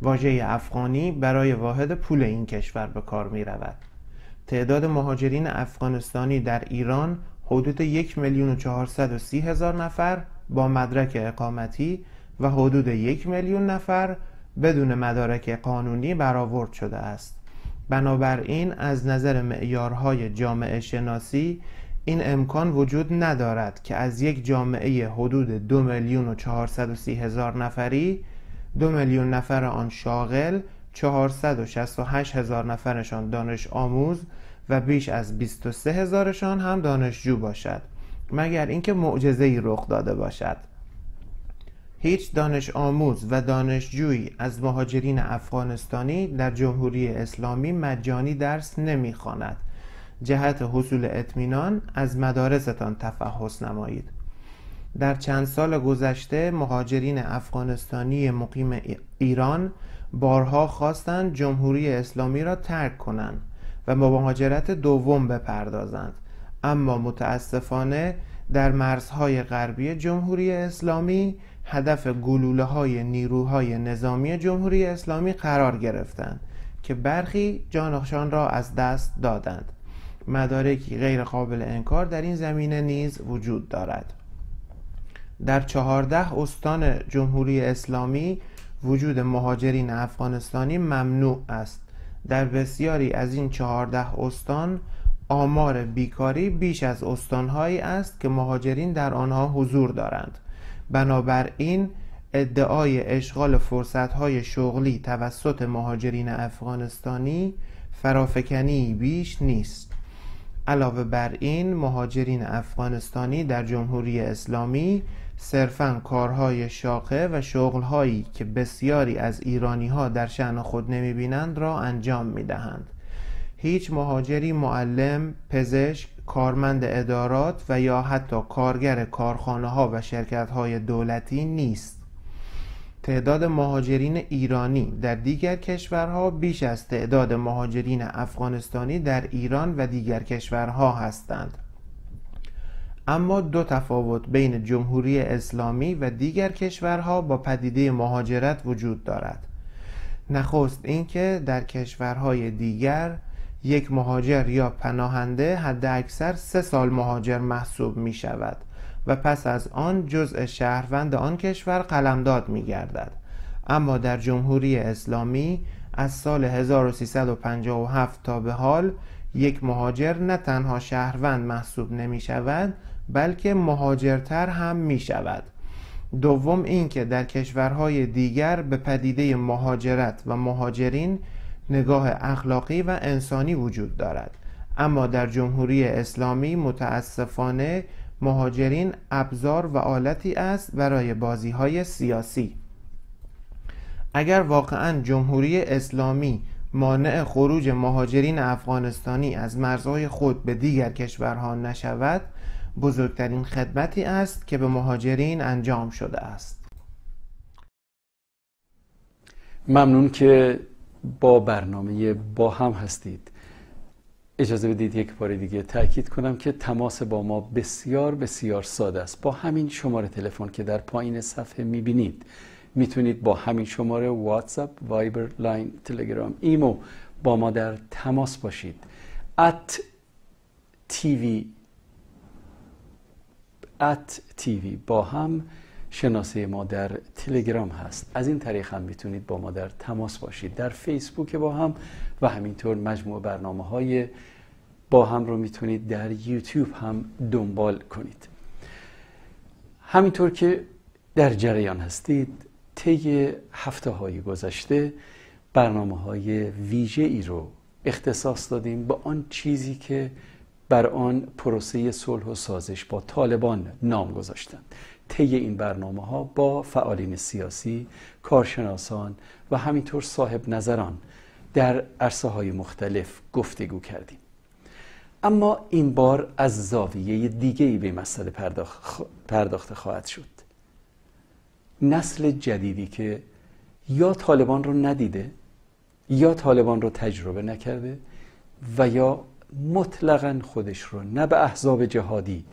واژه افغانی برای واحد پول این کشور به کار می رود تعداد مهاجرین افغانستانی در ایران حدود یک میلیون و چهارصد و سی هزار نفر با مدرک اقامتی و حدود یک میلیون نفر بدون مدارک قانونی برآورد شده است. بنابراین از نظر معیارهای جامعه شناسی این امکان وجود ندارد که از یک جامعه حدود دو میلیون و چهارصد و سی هزار نفری دو میلیون نفر آن شاغل چهارصد و شست و هشت هزار نفرشان دانش آموز و بیش از بیست و سه هزارشان هم دانشجو باشد مگر اینکه معجزه ای رخ داده باشد. هیچ دانش آموز و دانشجویی از مهاجرین افغانستانی در جمهوری اسلامی مجانی درس نمی‌خواند. جهت حصول اطمینان از مدارستان تفحص نمایید. در چند سال گذشته مهاجرین افغانستانی مقیم ایران بارها خواستند جمهوری اسلامی را ترک کنند و به مهاجرت دوم بپردازند. اما متاسفانه در مرزهای غربی جمهوری اسلامی هدف گلوله های نیروهای نظامی جمهوری اسلامی قرار گرفتند که برخی جانشان را از دست دادند. مدارکی غیر قابل انکار در این زمینه نیز وجود دارد. در چهارده استان جمهوری اسلامی وجود مهاجرین افغانستانی ممنوع است. در بسیاری از این چهارده استان آمار بیکاری بیش از استانهایی است که مهاجرین در آنها حضور دارند. بنابراین ادعای اشغال فرصتهای شغلی توسط مهاجرین افغانستانی فرافکنی بیش نیست علاوه بر این مهاجرین افغانستانی در جمهوری اسلامی صرفا کارهای شاقه و شغلهایی که بسیاری از ایرانی ها در شعن خود نمی بینند را انجام می دهند. هیچ مهاجری معلم، پزشک، کارمند ادارات و یا حتی کارگر کارخانه ها و شرکت های دولتی نیست. تعداد مهاجرین ایرانی در دیگر کشورها بیش از تعداد مهاجرین افغانستانی در ایران و دیگر کشورها هستند. اما دو تفاوت بین جمهوری اسلامی و دیگر کشورها با پدیده مهاجرت وجود دارد نخست اینکه در کشورهای دیگر یک مهاجر یا پناهنده حد اکثر سه سال مهاجر محسوب می شود و پس از آن جزء شهروند آن کشور قلمداد می گردد اما در جمهوری اسلامی از سال 1357 تا به حال یک مهاجر نه تنها شهروند محسوب نمی شود بلکه مهاجرتر هم می شود دوم اینکه در کشورهای دیگر به پدیده مهاجرت و مهاجرین نگاه اخلاقی و انسانی وجود دارد. اما در جمهوری اسلامی متاسفانه مهاجرین ابزار و آلتی است برای بازی های سیاسی. اگر واقعا جمهوری اسلامی مانع خروج مهاجرین افغانستانی از مرزهای خود به دیگر کشورها نشود بزرگترین خدمتی است که به مهاجرین انجام شده است. ممنون که با برنامه با هم هستید. اجازه بدید یک بار دیگه تاکید کنم که تماس با ما بسیار بسیار ساده است. با همین شماره تلفن که در پایین صفحه می‌بینید. می‌تونید با همین شماره واتساپ، وایبر، لاین، تلگرام، ایمو با ما در تماس باشید. at tv at tv با هم شناسه ما در تلگرام هست. از این طریق هم می‌تونید با ما در تماس باشید. در فیسبوک با هم و همینطور مجموع برنامه های با هم رو می‌تونید در یوتیوب هم دنبال کنید. همینطور که در جریان هستید طی هفته های گذشته برنامه های ویژه ای رو اختصاص دادیم به آن چیزی که بر آن پروسه صلح و سازش با طالبان نام گذاشتند. طی این برنامه ها با فعالین سیاسی، کارشناسان و همینطور صاحب نظران در عرصه های مختلف گفتگو کردیم. اما این بار از زاویه دیگه ای به مسئله پرداخته خواهد شد. نسل جدیدی که یا طالبان رو ندیده یا طالبان رو تجربه نکرده و یا مطلقا خودش رو نه به احزاب جهادی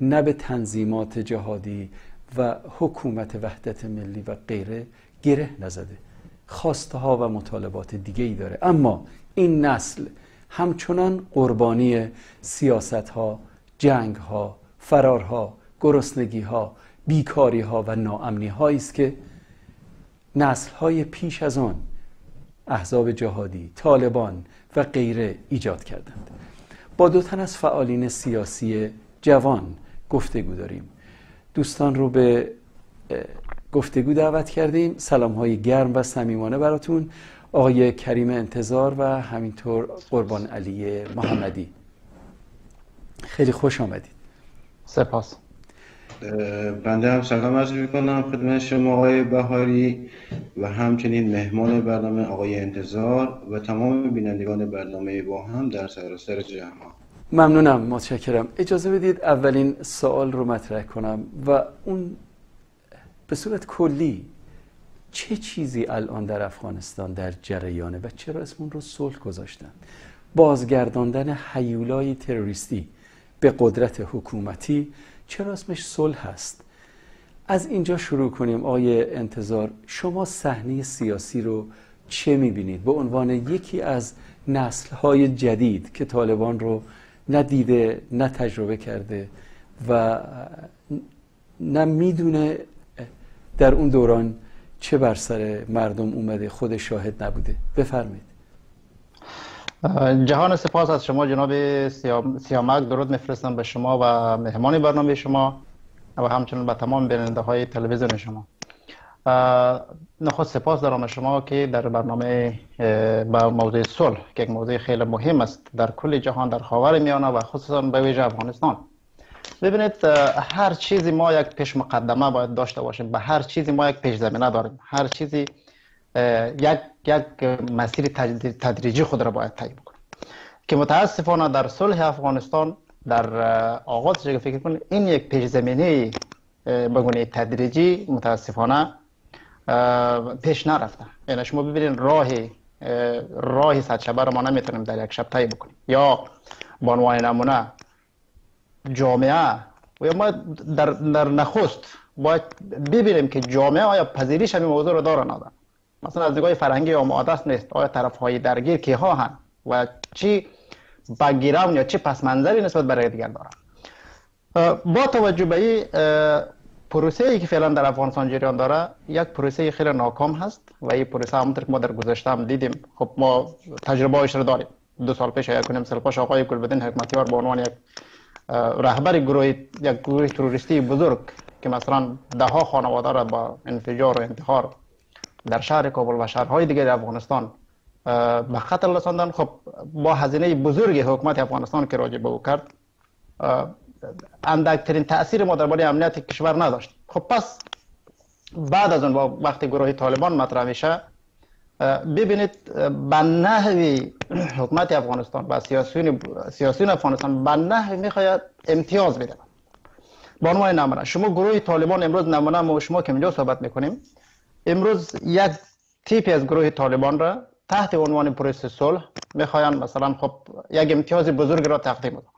نه به تنظیمات جهادی و حکومت وحدت ملی و غیره گره نزده. خواسته ها و مطالبات دیگه ای داره. اما این نسل همچنان قربانی سیاست ها جنگ ها فرارها گرسنگی ها بیکاری ها و ناامنی هایی است که نسل های پیش از آن احزاب جهادی طالبان و غیره ایجاد کردند. با دو تن از فعالین سیاسی جوان گفتگو داریم. دوستان رو به گفتگو دعوت کردیم. سلام های گرم و صمیمانه براتون. آقای کریم انتظار و همینطور قربان علی محمدی. خیلی خوش آمدید. سپاس. بنده هم سلام عرض می‌کنم خدمت شما آقای بهاری و همچنین مهمان برنامه آقای انتظار و تمام بینندگان برنامه با هم در سراسر جهان. ممنونم متشکرم. اجازه بدید اولین سوال رو مطرح کنم و اون به صورت کلی چه چیزی الان در افغانستان در جریانه و چرا اسمون رو صلح گذاشتن؟ بازگرداندن حیولای تروریستی به قدرت حکومتی چرا اسمش صلح هست؟ از اینجا شروع کنیم آیه انتظار. شما صحنه سیاسی رو چه می‌بینید؟ به عنوان یکی از نسلهای جدید که طالبان رو نه دیده نه تجربه کرده و نه می‌دونه در اون دوران چه بر سر مردم اومده خود شاهد نبوده. بفرمایید. جهان سپاس از شما جناب سیامک. درود میفرستم به شما و مهمان برنامه شما و همچنین به تمام بیننده های تلویزیون شما. نخست سپاس دارم شما که در برنامه با موضوع صلح که یک موضوع خیلی مهم است در کل جهان در خاور میانه و خصوصا به ویژه افغانستان. ببینید هر چیزی ما یک پیش مقدمه باید داشته باشیم. به هر چیزی ما یک پیش زمینه داریم. هر چیزی یک یک مسیر تدریجی خود را باید طی بکنیم. که متاسفانه در صلح افغانستان در آغاز که فکر کنید این یک پیش زمینه بگونه تدریجی متاسفانه پیش نرفته یعنی شما ببینید راه راه صد شبه رو ما نمی‌تونیم در یک شب طی بکنیم. یا بانوان نمونه جامعه و یا ما در, در نخست باید ببینیم که جامعه آیا پذیریش همین موضوع رو داره نداره مثلا از نگاه فرهنگی یا است نیست. آیا طرف های درگیر که ها هن؟ و چی بگیراون یا چی پس منظری نسبت برای دیگر دارن؟ با توجه به پروسه ای که فعلا در افغانستان جریان داره یک پروسه خیلی ناکام هست و این پروسه همونطور که ما در گذشته هم دیدیم. خب ما تجربه رو داریم. دو سال پیش یا کنیم سال پیش آقای گلبدین حکمتیار به عنوان یک رهبر گروه یک گروه تروریستی بزرگ که مثلا ده ها خانواده را با انفجار و انتحار در شهر کابل و شهرهای دیگر افغانستان به قتل رساندن خب با هزینه بزرگ حکومت افغانستان که راجع به او کرد اندکترین تاثیر ما درباره امنیت کشور نداشت. خب پس بعد از اون وقتی گروه طالبان مطرح میشه ببینید به نحوی حکومت افغانستان و سیاسیون سیاسیون افغانستان به نحوی می‌خواید امتیاز بده. با عنوان نمونه. شما گروه طالبان امروز نمونه ما شما که اینجا صحبت می‌کنیم امروز یک تیپی از گروه طالبان را تحت عنوان پروسه صلح می‌خواین مثلا خب یک امتیاز بزرگ را تقدیم کنند.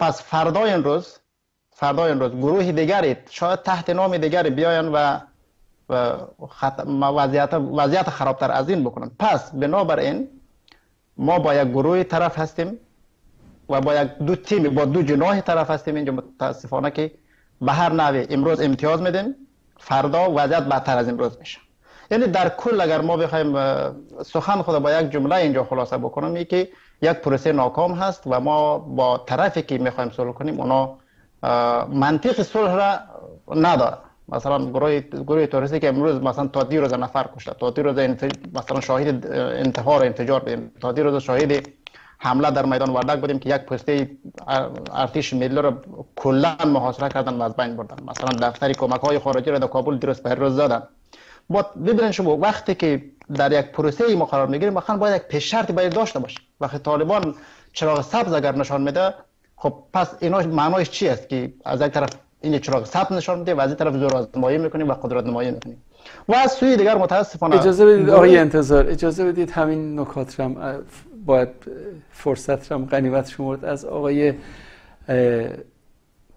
پس فردای روز فردای روز گروه دیگری شاید تحت نام دیگری بیاین و وضعیت وضعیت خرابتر از این بکنن. پس بنابراین ما با یک گروه طرف هستیم و با یک دو تیم با دو جناح طرف هستیم. اینجا متاسفانه که به هر نوع امروز امتیاز میدیم. فردا وضعیت بدتر از امروز میشه. یعنی در کل اگر ما بخوایم سخن خود با یک جمله اینجا خلاصه بکنم ای که یک پروسه ناکام هست و ما با طرفی که می‌خوایم صلح کنیم اونا منطق صلح را نداره مثلا گروه گروه توریستی که امروز مثلا تا روز نفر کشته تا روز مثلا شاهد انتحار انتجار بودیم تا روز شاهد حمله در میدان وردک بودیم که یک پسته ارتش ملی رو کلا محاصره کردن و از بین بردن. مثلا دفتری کمک های خارجی را در کابل دیروز به روز زدن با ببینید شما وقتی که در یک پروسه ما قرار می‌گیریم واقعا باید یک پیش شرطی باید داشته باشیم وقتی طالبان چراغ سبز اگر نشان میده خب پس اینا معنایش چی است که از یک طرف این چراغ سبز نشان میده و از این طرف زور آزمایی می‌کنیم و قدرت نمایی می‌کنیم. و از سوی دیگر متاسفانه اجازه بدید آقای انتظار اجازه بدید همین نکات رم باید فرصت رم غنیمت شمرد. از آقای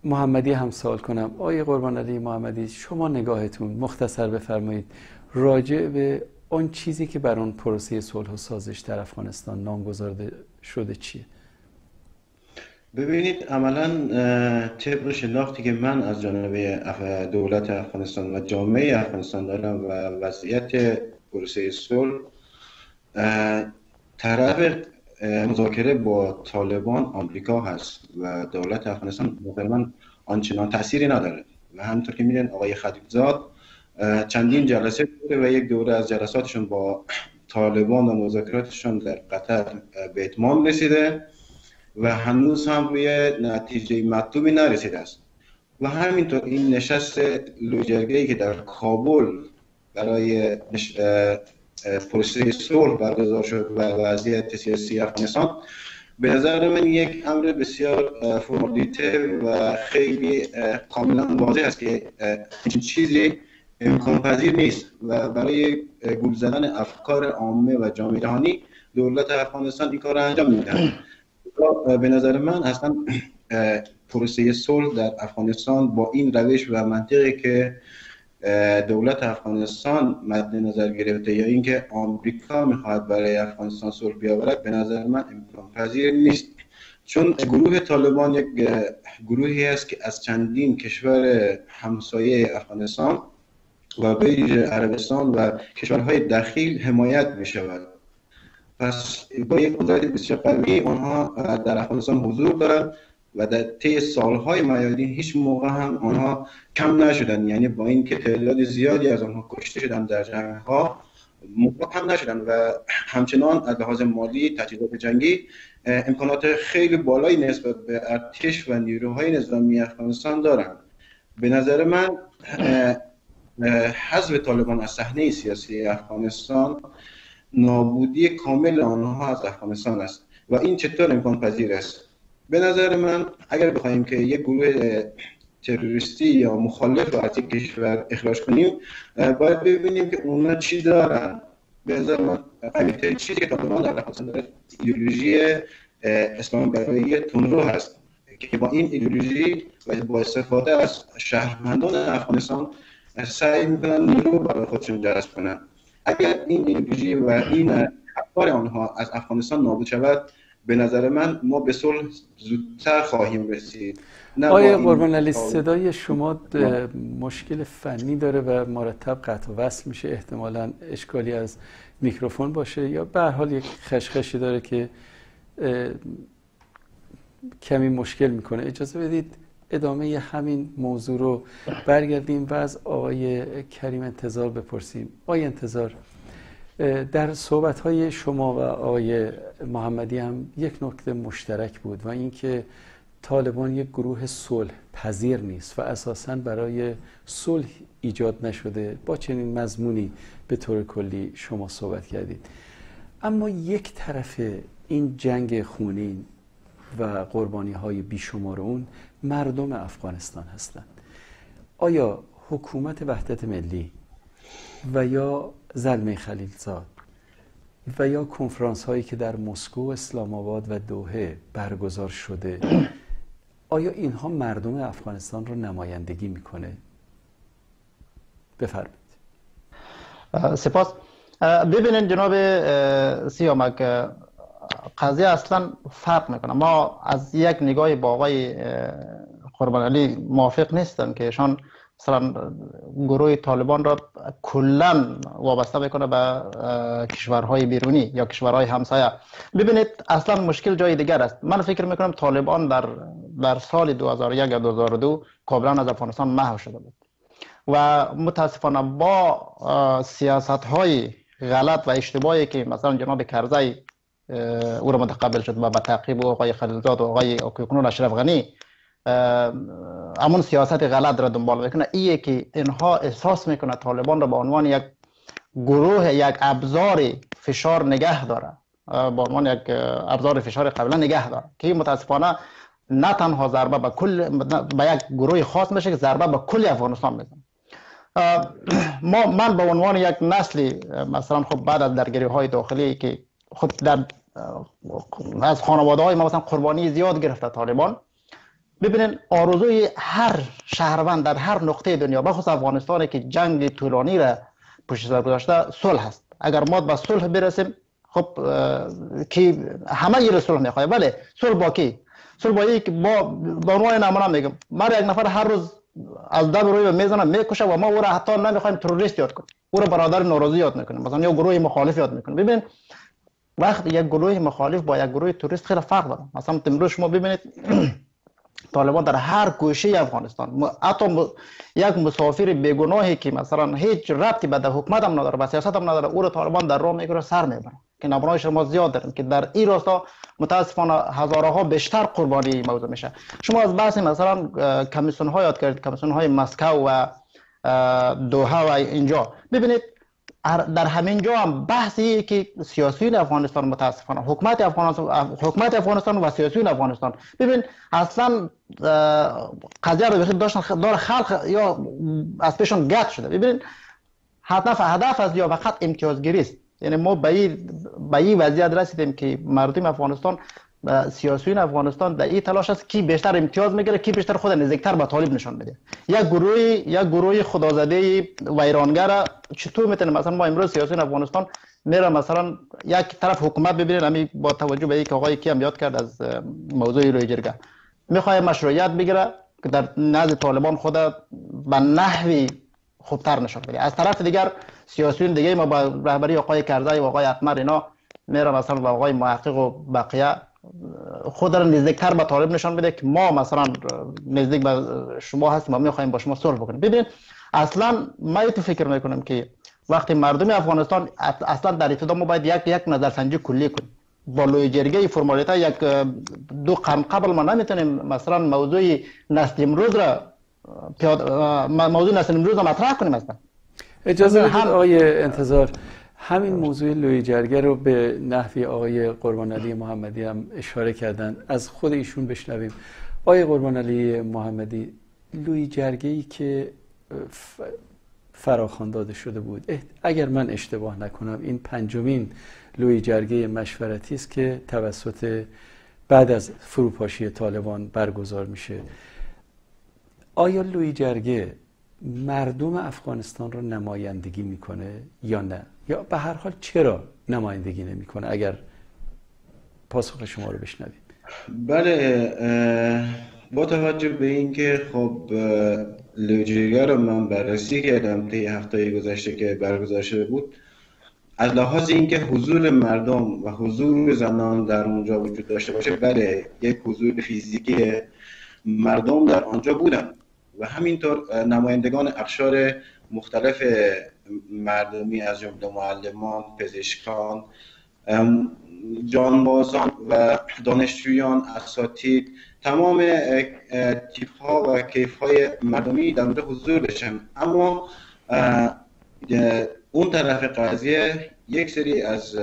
محمدی هم سوال کنم. آقای قربان علی محمدی شما نگاهتون مختصر بفرمایید. راجع به اون چیزی که بر اون پروسه صلح و سازش در افغانستان نامگذارده شده چیه؟ ببینید عملا طبق شناختی که من از جانب دولت افغانستان و جامعه افغانستان دارم و وضعیت پروسه صلح طرف مذاکره با طالبان آمریکا هست و دولت افغانستان مسلمان آنچنان تأثیری نداره. و همطور که میدین آقای خدیبزاد چندین جلسه بوده و یک دوره از جلساتشون با طالبان و مذاکراتشون در قطر به اتمام رسیده و هنوز هم روی نتیجه مطلوبی نرسیده است. و همینطور این نشست لوجرگه که در کابل برای پروسه صلح برگزار شد و وضعیت سیاسی افغانستان به نظر من یک امر بسیار فرمالیته و خیلی کاملا واضح است که چیزی امکان پذیر نیست و برای گول زدن افکار عامه و جامعه جهانی دولت افغانستان این کار را انجام میدن به نظر من اصلا پروسه صلح در افغانستان با این روش و منطقی که دولت افغانستان مد نظر گرفته یا اینکه آمریکا می‌خواهد برای افغانستان صلح بیاورد به نظر من امکان پذیر نیست. چون گروه طالبان یک گروهی است که از چندین کشور همسایه افغانستان و به عربستان و کشورهای دخیل حمایت می شود پس با یک قدرت بسیار قوی آنها در افغانستان حضور دارد و در طی سالهای میادین هیچ موقع هم آنها کم نشدن یعنی با اینکه تعداد زیادی از آنها کشته شدن در جنگ ها کم نشدن و همچنان از لحاظ مالی تجهیزات جنگی امکانات خیلی بالایی نسبت به ارتش و نیروهای نظامی افغانستان دارند. به نظر من حذف طالبان از صحنه سیاسی افغانستان نابودی کامل آنها از افغانستان است و این چطور امکان پذیر است؟ به نظر من اگر بخوایم که یک گروه تروریستی یا مخالف از یک کشور اخراج کنیم باید ببینیم که اونا چی دارن. به نظر من چیزی که طالبان در افغانستان داره ایدئولوژی اسلام برای تندرو هست که با این ایدئولوژی و با استفاده از شهروندان افغانستان سعی می‌کنن نیرو برای خودشون جذب کنن اگر این ایدئولوژی و این افکار آنها از افغانستان نابود شود به نظر من ما به صلح زودتر خواهیم رسید. آیا قربان علی صدای شما مشکل فنی داره و مرتب قطع و وصل میشه. احتمالا اشکالی از میکروفون باشه یا به حال یک خشخشی داره که کمی مشکل می‌کنه. اجازه بدید ادامه همین موضوع رو برگردیم و از آقای کریم انتظار بپرسیم. آقای انتظار در صحبت های شما و آقای محمدی هم یک نکته مشترک بود و اینکه طالبان یک گروه صلح پذیر نیست و اساسا برای صلح ایجاد نشده. با چنین مضمونی به طور کلی شما صحبت کردید. اما یک طرف این جنگ خونین و قربانی های بیشمار اون مردم افغانستان هستند. آیا حکومت وحدت ملی و یا زلمه خلیلزاد و یا کنفرانس هایی که در مسکو اسلام آباد و دوحه برگزار شده آیا اینها مردم افغانستان رو نمایندگی می‌کنه؟ بفرمایید. سپاس. ببینید جناب سیامک قضیه اصلا فرق می‌کنه. ما از یک نگاه با آقای قربان علی موافق نیستم که ایشان مثلا گروه طالبان را کلا وابسته بکنه به کشورهای بیرونی یا کشورهای همسایه. ببینید اصلا مشکل جای دیگر است. من فکر می‌کنم طالبان در در سال 2001 یا 2002 کاملا از افغانستان محو شده بود. و متاسفانه با سیاست های غلط و اشتباهی که مثلا جناب کرزی او را متقبل شد و به تعقیب آقای خلیلزاد و آقای اکنون اشرف غنی همون سیاست غلط را دنبال می‌کنه ایه که اینها احساس می‌کنه طالبان را به عنوان یک گروه یک ابزار فشار نگه داره. به عنوان یک ابزار فشار قبلا نگه داره. که متاسفانه نه تنها ضربه به کل به یک گروه خاص میشه که ضربه به کل افغانستان می‌زنه. ما من به عنوان یک نسلی مثلا خب بعد از درگیری های داخلی که خب در از خانواده های ما مثلا قربانی زیاد گرفته طالبان. ببینین آرزوی هر شهروند در هر نقطه دنیا بخصوص افغانستان که جنگ طولانی را پشت سر گذاشته صلح است اگر ما به صلح برسیم خب که همه یه صلح می‌خواه بله صلح با کی؟ صلح که با به عنوان نمونه میگم. من یک نفر هر روز از دب روی می‌زنم می‌کشه و ما او را حتی نمی‌خوایم تروریست یاد کنیم. او را برادر ناراضی یاد می‌کنیم. مثلا یا گروه مخالف یاد می‌کنیم. ببین وقت یک گروه مخالف با یک گروه توریست خیلی فرق داره. مثلا امروز شما ببینید طالبان در هر گوشه افغانستان. حتی یک مسافر بیگناهی که مثلا هیچ ربطی به حکومت هم نداره به سیاست هم نداره او رو طالبان در راه می‌گیره سر می‌بره. که نمونه شما زیاد داریم که در این راستا متاسفانه هزارها بیشتر قربانی موضوع میشه. شما از بحث مثلا کمیسیون ها یاد کردید کمیسیون های مسکو و دوها و اینجا. ببینید در همین جا هم بحثی که سیاسیون افغانستان متاسفانه حکومت افغانستان حکومت افغانستان و سیاسیون افغانستان. ببین اصلا قضیه رو بخیر داشتن دار خلق یا از پیشون گت شده. ببین هدف هدف از یا فقط امتیازگیری است. یعنی ما به این وضعیت رسیدیم که مردم افغانستان سیاسیون افغانستان در این تلاش است کی بیشتر امتیاز می‌گیره کی بیشتر خود نزدیکتر به طالب نشان بده. یک گروه یک گروه خدازده ویرانگر چطور می‌تونه؟ مثلا ما امروز سیاسیون افغانستان میره مثلا یک طرف حکومت ببینید همین با توجه به اینکه آقای کی هم یاد کرد از موضوع روی جرگه. می‌خواد مشروعیت بگیره که در نزد طالبان خود به نحوی خوبتر نشان بده. از طرف دیگر سیاسیون دیگه ما با رهبری آقای کرزی و آقای احمر اینا میره مثلا با آقای محقق و بقیه خود را نزدیکتر به طالب نشان بده که ما مثلا نزدیک به شما هستیم و می‌خوایم با شما صلح بکنیم. ببینید اصلا ما تو فکر می‌کنم که وقتی مردم افغانستان اصلا در ابتدا ما باید یک یک نظرسنجی کلی کنیم. با لوی جرگه فرمالیتا یک دو قرن قبل ما نمی‌تونیم مثلا موضوع نسل امروز را موضوع نسل امروز را مطرح کنیم اصلا. اجازه بدید آقای انتظار. همین موضوع لوی جرگه رو به نحوی آقای قربان علی محمدی هم اشاره کردن. از خود ایشون بشنویم. آقای قربان علی محمدی لوی جرگه ای که فراخوان داده شده بود. اگر من اشتباه نکنم این پنجمین لوی جرگه مشورتی است که توسط بعد از فروپاشی طالبان برگزار میشه. آیا لوی جرگه مردم افغانستان رو نمایندگی می‌کنه یا نه؟ یا به هر حال چرا نمایندگی نمی‌کنه اگر پاسخ شما رو بشنویم؟ بله با توجه به اینکه خب لوجیگر رو من بررسی کردم طی هفته گذشته که برگزار شده بود از لحاظ اینکه حضور مردم و حضور زنان در اونجا وجود داشته باشه بله یک حضور فیزیکی مردم در آنجا بودن. و همینطور نمایندگان اقشار مختلف مردمی از جمله معلمان پزشکان جانبازان و دانشجویان اساتید تمام تیپ ها و کیف های مردمی در اونجا حضور داشتن اما اون طرف قضیه یک سری از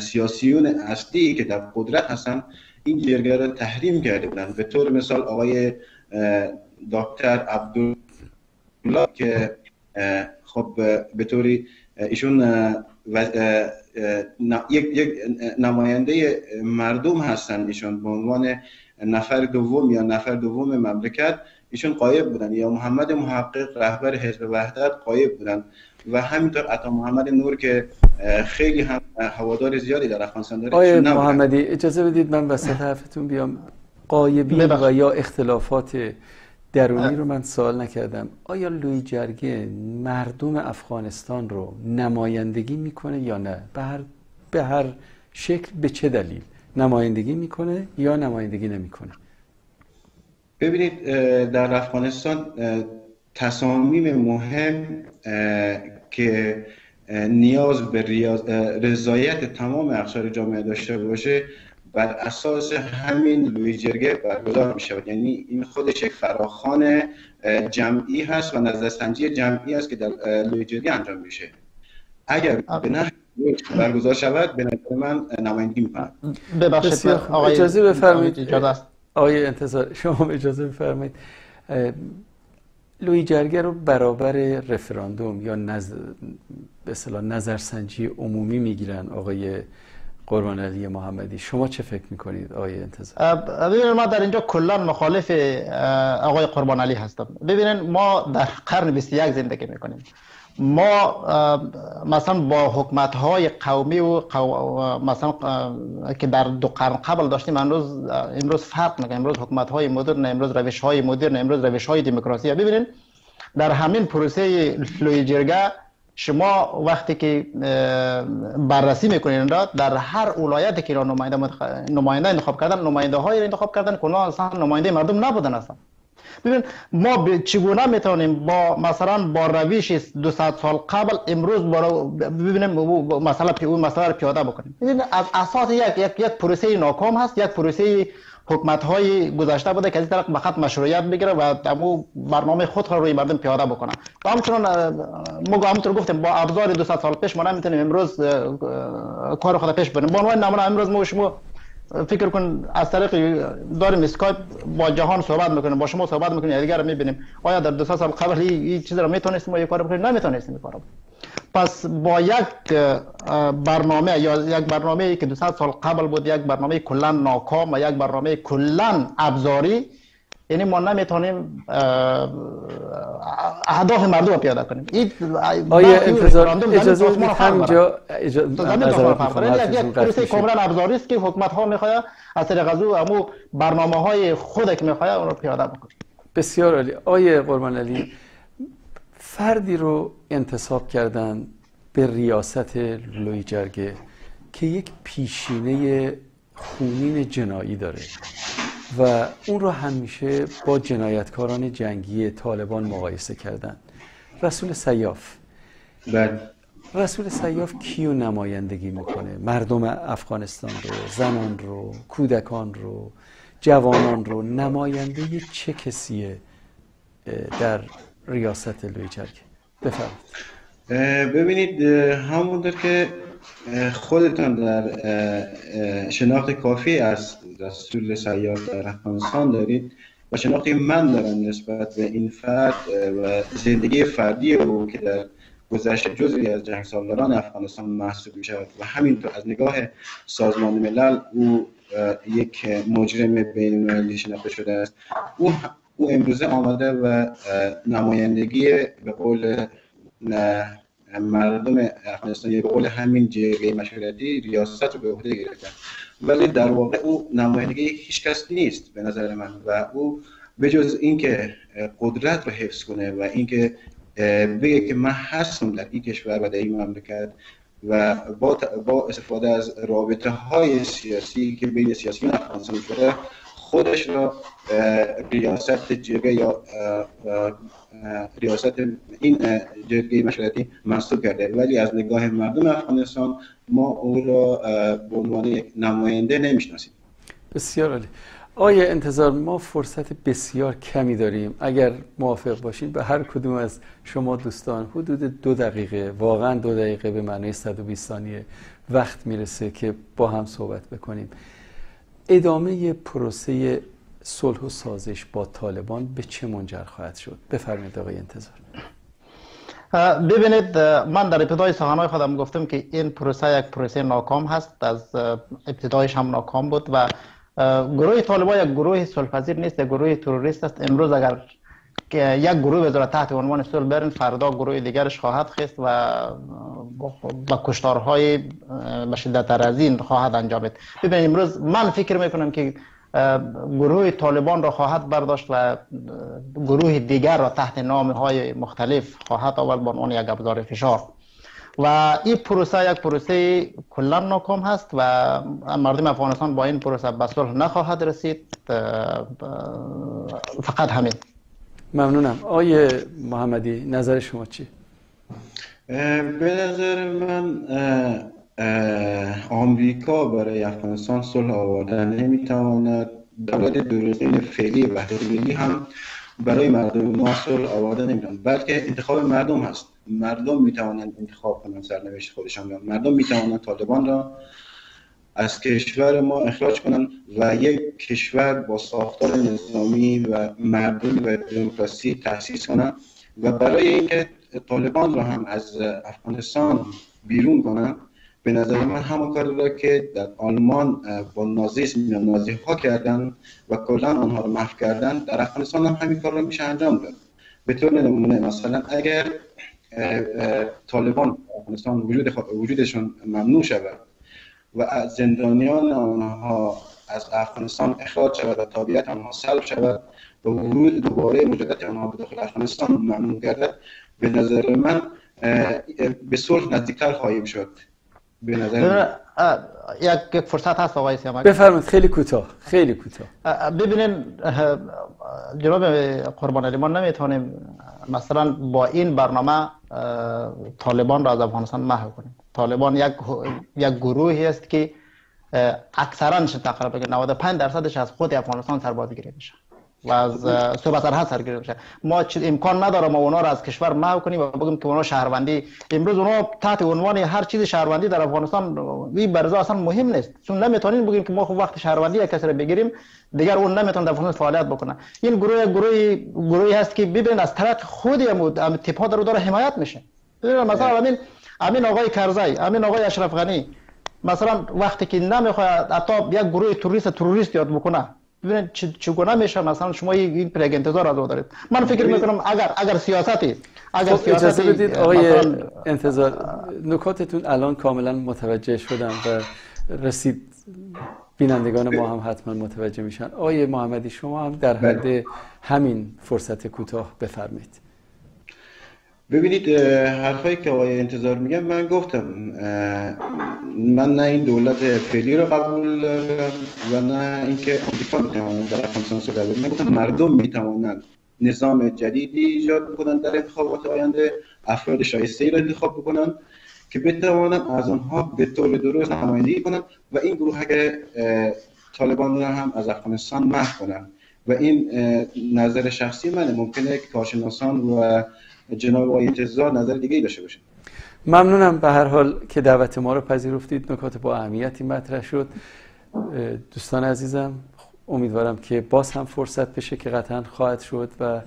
سیاسیون اصلی که در قدرت هستن این را تحریم کرده بودن. به طور مثال آقای دکتر عبدالله که خب به طوری ایشون یک یک نماینده مردم هستن ایشون به عنوان نفر دوم یا نفر دوم مملکت. ایشون قایب بودن. یا محمد محقق رهبر حزب وحدت قایب بودن. و همینطور عطا محمد نور که خیلی هم هوادار زیادی در افغانستان داره آقای محمدی اجازه بدید من وسط حرفتون بیام. قایبی و یا اختلافات درونی رو من سوال نکردم. آیا لوی جرگه مردم افغانستان رو نمایندگی می‌کنه یا نه؟ به هر, به هر شکل به چه دلیل؟ نمایندگی می‌کنه یا نمایندگی نمی‌کنه؟ ببینید در افغانستان تصامیم مهم که نیاز به رضایت تمام اقشار جامعه داشته باشه بر اساس همین لوی جرگه برگزار می شود یعنی این خودش یک فراخان جمعی هست و نظرسنجی جمعی است که در لوی جرگه انجام میشه. اگر به نه برگزار شود به نظر من نمایندگی می‌کنم. ببخشید اجازه بفرمایید. آقای انتظار شما اجازه بفرمایید. لوی جرگه رو برابر رفراندوم یا نظر به اصطلاح نظرسنجی عمومی می‌گیرن آقای قربان علی محمدی. شما چه فکر می‌کنید آقای انتظار؟ ببینید ما در اینجا کلا مخالف آقای قربان علی هستم. ببینید ما در قرن 21 زندگی می‌کنیم. ما مثلا با حکمت های قومی و مثلا که در دو قرن قبل داشتیم امروز امروز فرق می‌کنه. امروز حکمت های مدرن امروز روش های مدرن امروز روش های دموکراسی. ببینید در همین پروسه لوی جرگه شما وقتی که بررسی می‌کنین را در هر ولایتی که نماینده نماینده انتخاب کردن نماینده های انتخاب کردن که اصلا نماینده مردم نبودن اصلا. ببین ما چگونه می‌تونیم با مثلا با رویش 200 سال قبل امروز ببینیم مسئله اون مسئله رو پیاده بکنیم. ببین از اساس یک یک یک پروسه ناکام هست یک پروسه حکمت های گذشته بوده که از طرف بخط مشروعیت بگیره و دمو برنامه خود روی مردم پیاده بکنه. و همچنان ما همونطور گفتیم با ابزار 200 سال پیش ما نمی‌تونیم امروز کار خود پیش بریم. با عنوان نمونه امروز ما شما فکر کن از طریق داریم اسکایپ با جهان صحبت می‌کنیم با شما صحبت می‌کنیم دیگر می‌بینیم. آیا در دو سال قبل این چیز رو می‌تونستیم ما یک کار بکنیم؟ نمی‌تونستیم کار پس با یک برنامه یا یک برنامه که 200 سال قبل بود یک برنامه کلا ناکام و یک برنامه کلا ابزاری یعنی ما نمی‌تونیم اهداف مردم رو پیاده کنیم. این آیا انتظار اجازه همینجا یک پروسه کاملا ابزاری است که حکومت ها می‌خواد از طریق از امو برنامه های خود که می‌خواد اون رو پیاده بکنه. بسیار عالی. آیه قربان علی فردی رو انتصاب کردن به ریاست لوی جرگه که یک پیشینه خونین جنایی داره و اون رو همیشه با جنایتکاران جنگی طالبان مقایسه کردن. رسول سیاف. بله رسول سیاف کیو نمایندگی می‌کنه؟ مردم افغانستان رو زنان رو کودکان رو جوانان رو؟ نماینده چه کسیه؟ در ریاست لویجرگ بفرمایید. ببینید همونطور که خودتان در شناخت کافی از رسول سیار در افغانستان دارید و شناختی من دارم نسبت به این فرد و زندگی فردی او که در گذشته جزئی از جنگ سالاران افغانستان محسوب می شود و همینطور از نگاه سازمان ملل او یک مجرم بین المللی شناخته شده است. او او امروزه آمده و نمایندگی به قول مردم افغانستان به قول همین جرگه مشورتی ریاست رو به عهده گرفتن ولی در واقع او نمایندگی هیچ کس نیست به نظر من و او به جز اینکه قدرت رو حفظ کنه و اینکه بگه که من هستم در این کشور و در این مملکت و با, با استفاده از رابطه های سیاسی که بین سیاسیون افغانستان شده خودش را ریاست جرگه یا ریاست این جرگه مشورتی منصوب کرده. ولی از نگاه مردم افغانستان ما او را به عنوان نماینده نمی‌شناسیم. بسیار عالی. آیا انتظار ما فرصت بسیار کمی داریم؟ اگر موافق باشید به هر کدوم از شما دوستان حدود دو دقیقه واقعا دو دقیقه به معنی 120 ثانیه وقت می‌رسه که با هم صحبت بکنیم. ادامه پروسه صلح و سازش با طالبان به چه منجر خواهد شد؟ بفرمایید آقای انتظار. ببینید من در ابتدای سخنهای خودم گفتم که این پروسه یک پروسه ناکام هست از ابتدایش هم ناکام بود و گروه طالبان یک گروه صلحپذیر نیست گروه تروریست است. امروز اگر یک گروه بذاره تحت عنوان صلح برن فردا گروه دیگرش خواهد خست و با کشتارهای به شدت از این خواهد انجامید ببینید امروز من فکر می‌کنم که گروه طالبان را خواهد برداشت و گروه دیگر را تحت نام های مختلف خواهد آورد با عنوان یک ابزار فشار. و این پروسه یک پروسه کلا ناکام هست و مردم افغانستان با این پروسه به صلح نخواهد رسید. فقط همین. ممنونم. آیه محمدی نظر شما چی؟ به نظر من آمریکا برای افغانستان صلح آوردن نمی‌تواند. دولت دروغین فعلی وحدت ملی هم برای مردم ما صلح آورده نمی‌تواند. بلکه انتخاب مردم هست. مردم می‌توانند انتخاب کنند سرنوشت خودشان را. مردم می‌توانند طالبان را از کشور ما اخراج کنند و یک کشور با ساختار نظامی و مردمی و دموکراسی تأسیس کنند و برای اینکه طالبان را هم از افغانستان بیرون کنند به نظر من همون کار را که در آلمان با نازیسم یا نازی ها کردن و کلا آنها رو محو کردن در افغانستان هم همین کار را میشه انجام داد. به طور نمونه مثلا اگر طالبان افغانستان وجود وجودشون ممنوع شود و از زندانیان آنها از افغانستان اخراج شود و تابعیت آنها سلب شود. و ورود دوباره مجدد آنها به داخل افغانستان ممنوع گردد. به نظر من به صلح نزدیکتر خواهیم شد. به نظر یک فرصت هست آقای سیامک؟ بفرمایید. خیلی کوتاه. خیلی کوتاه. ببینین جناب قربان علی ما نمی‌تونیم مثلا با این برنامه طالبان را از افغانستان محو کنیم. طالبان یک یک گروهی است که اکثرا تقریبا 95 درصدش از خود افغانستان سربازی میشه و از صوبه سرحد سرگیری میشه. ما امکان نداره ما اونا رو از کشور محو کنیم و بگیم که اونا شهروندی. امروز اونا تحت عنوان هر چیز شهروندی در افغانستان این برزا اصلا مهم نیست. چون نمی‌تونیم بگیم که ما خب وقت شهروندی یک کسی رو بگیریم دیگر اون نمی‌تونه در افغانستان فعالیت بکنه. این گروه گروه گروهی هست که ببین از طرف خود ام تیپا رو داره حمایت میشه. مثلا امین امین آقای کرزی امین آقای اشرف غنی مثلا وقتی که نمی‌خواد حتی یک گروه توریست تروریست یاد بکنه ببینید چگونه میشه؟ مثلا شما این پرگ انتظار از دارید. من فکر می‌کنم اگر اگر سیاستی اگر خب سیاستی بدید آقای انتظار. نکاتتون الان کاملا متوجه شدم و رسید. بینندگان ما هم حتما متوجه میشن. آقای محمدی شما هم در حد بله. همین فرصت کوتاه بفرمایید. ببینید حرفایی که آقای انتظار میگم من گفتم من نه این دولت فعلی رو قبول دارم و نه اینکه آمریکا می‌تواند در افغانستان صورت من گفتم مردم می‌توانند نظام جدیدی ایجاد بکنند در انتخابات آینده افراد شایسته ای را انتخاب بکنند که بتوانند از آنها به طور درست نمایندگی کنند و این گروه اگر طالبان را هم از افغانستان محو کنند و این نظر شخصی منه. ممکنه که کارشناسان و جناب آقای انتظار نظر دیگه ای داشته باشه ممنونم. به هر حال که دعوت ما رو پذیرفتید نکات با اهمیتی مطرح شد. دوستان عزیزم امیدوارم که باز هم فرصت بشه که قطعا خواهد شد و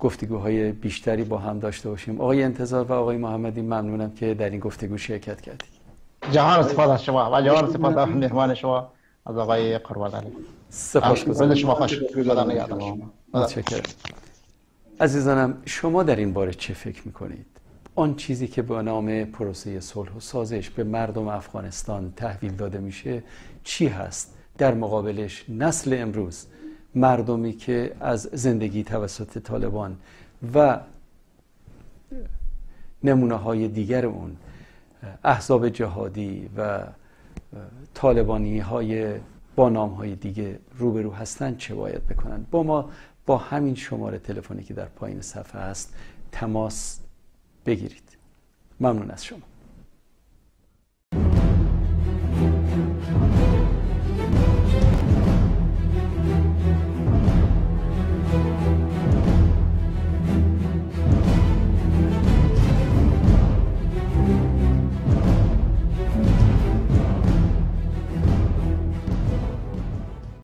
گفتگوهای بیشتری با هم داشته باشیم. آقای انتظار و آقای محمدی ممنونم که در این گفتگو شرکت کردید. جهان سپاس از شما. و جهان سپاس از مهمان شما از آقای قربان علی سپاسگزارم شما خوش. متشکرم. عزیزانم شما در این باره چه فکر می‌کنید؟ آن چیزی که به نام پروسه صلح و سازش به مردم افغانستان تحویل داده میشه چی هست؟ در مقابلش نسل امروز مردمی که از زندگی توسط طالبان و نمونه های دیگر اون احزاب جهادی و طالبانی های با نام های دیگه روبرو هستند چه باید بکنن با ما با همین شماره تلفنی که در پایین صفحه است تماس بگیرید. ممنون از شما.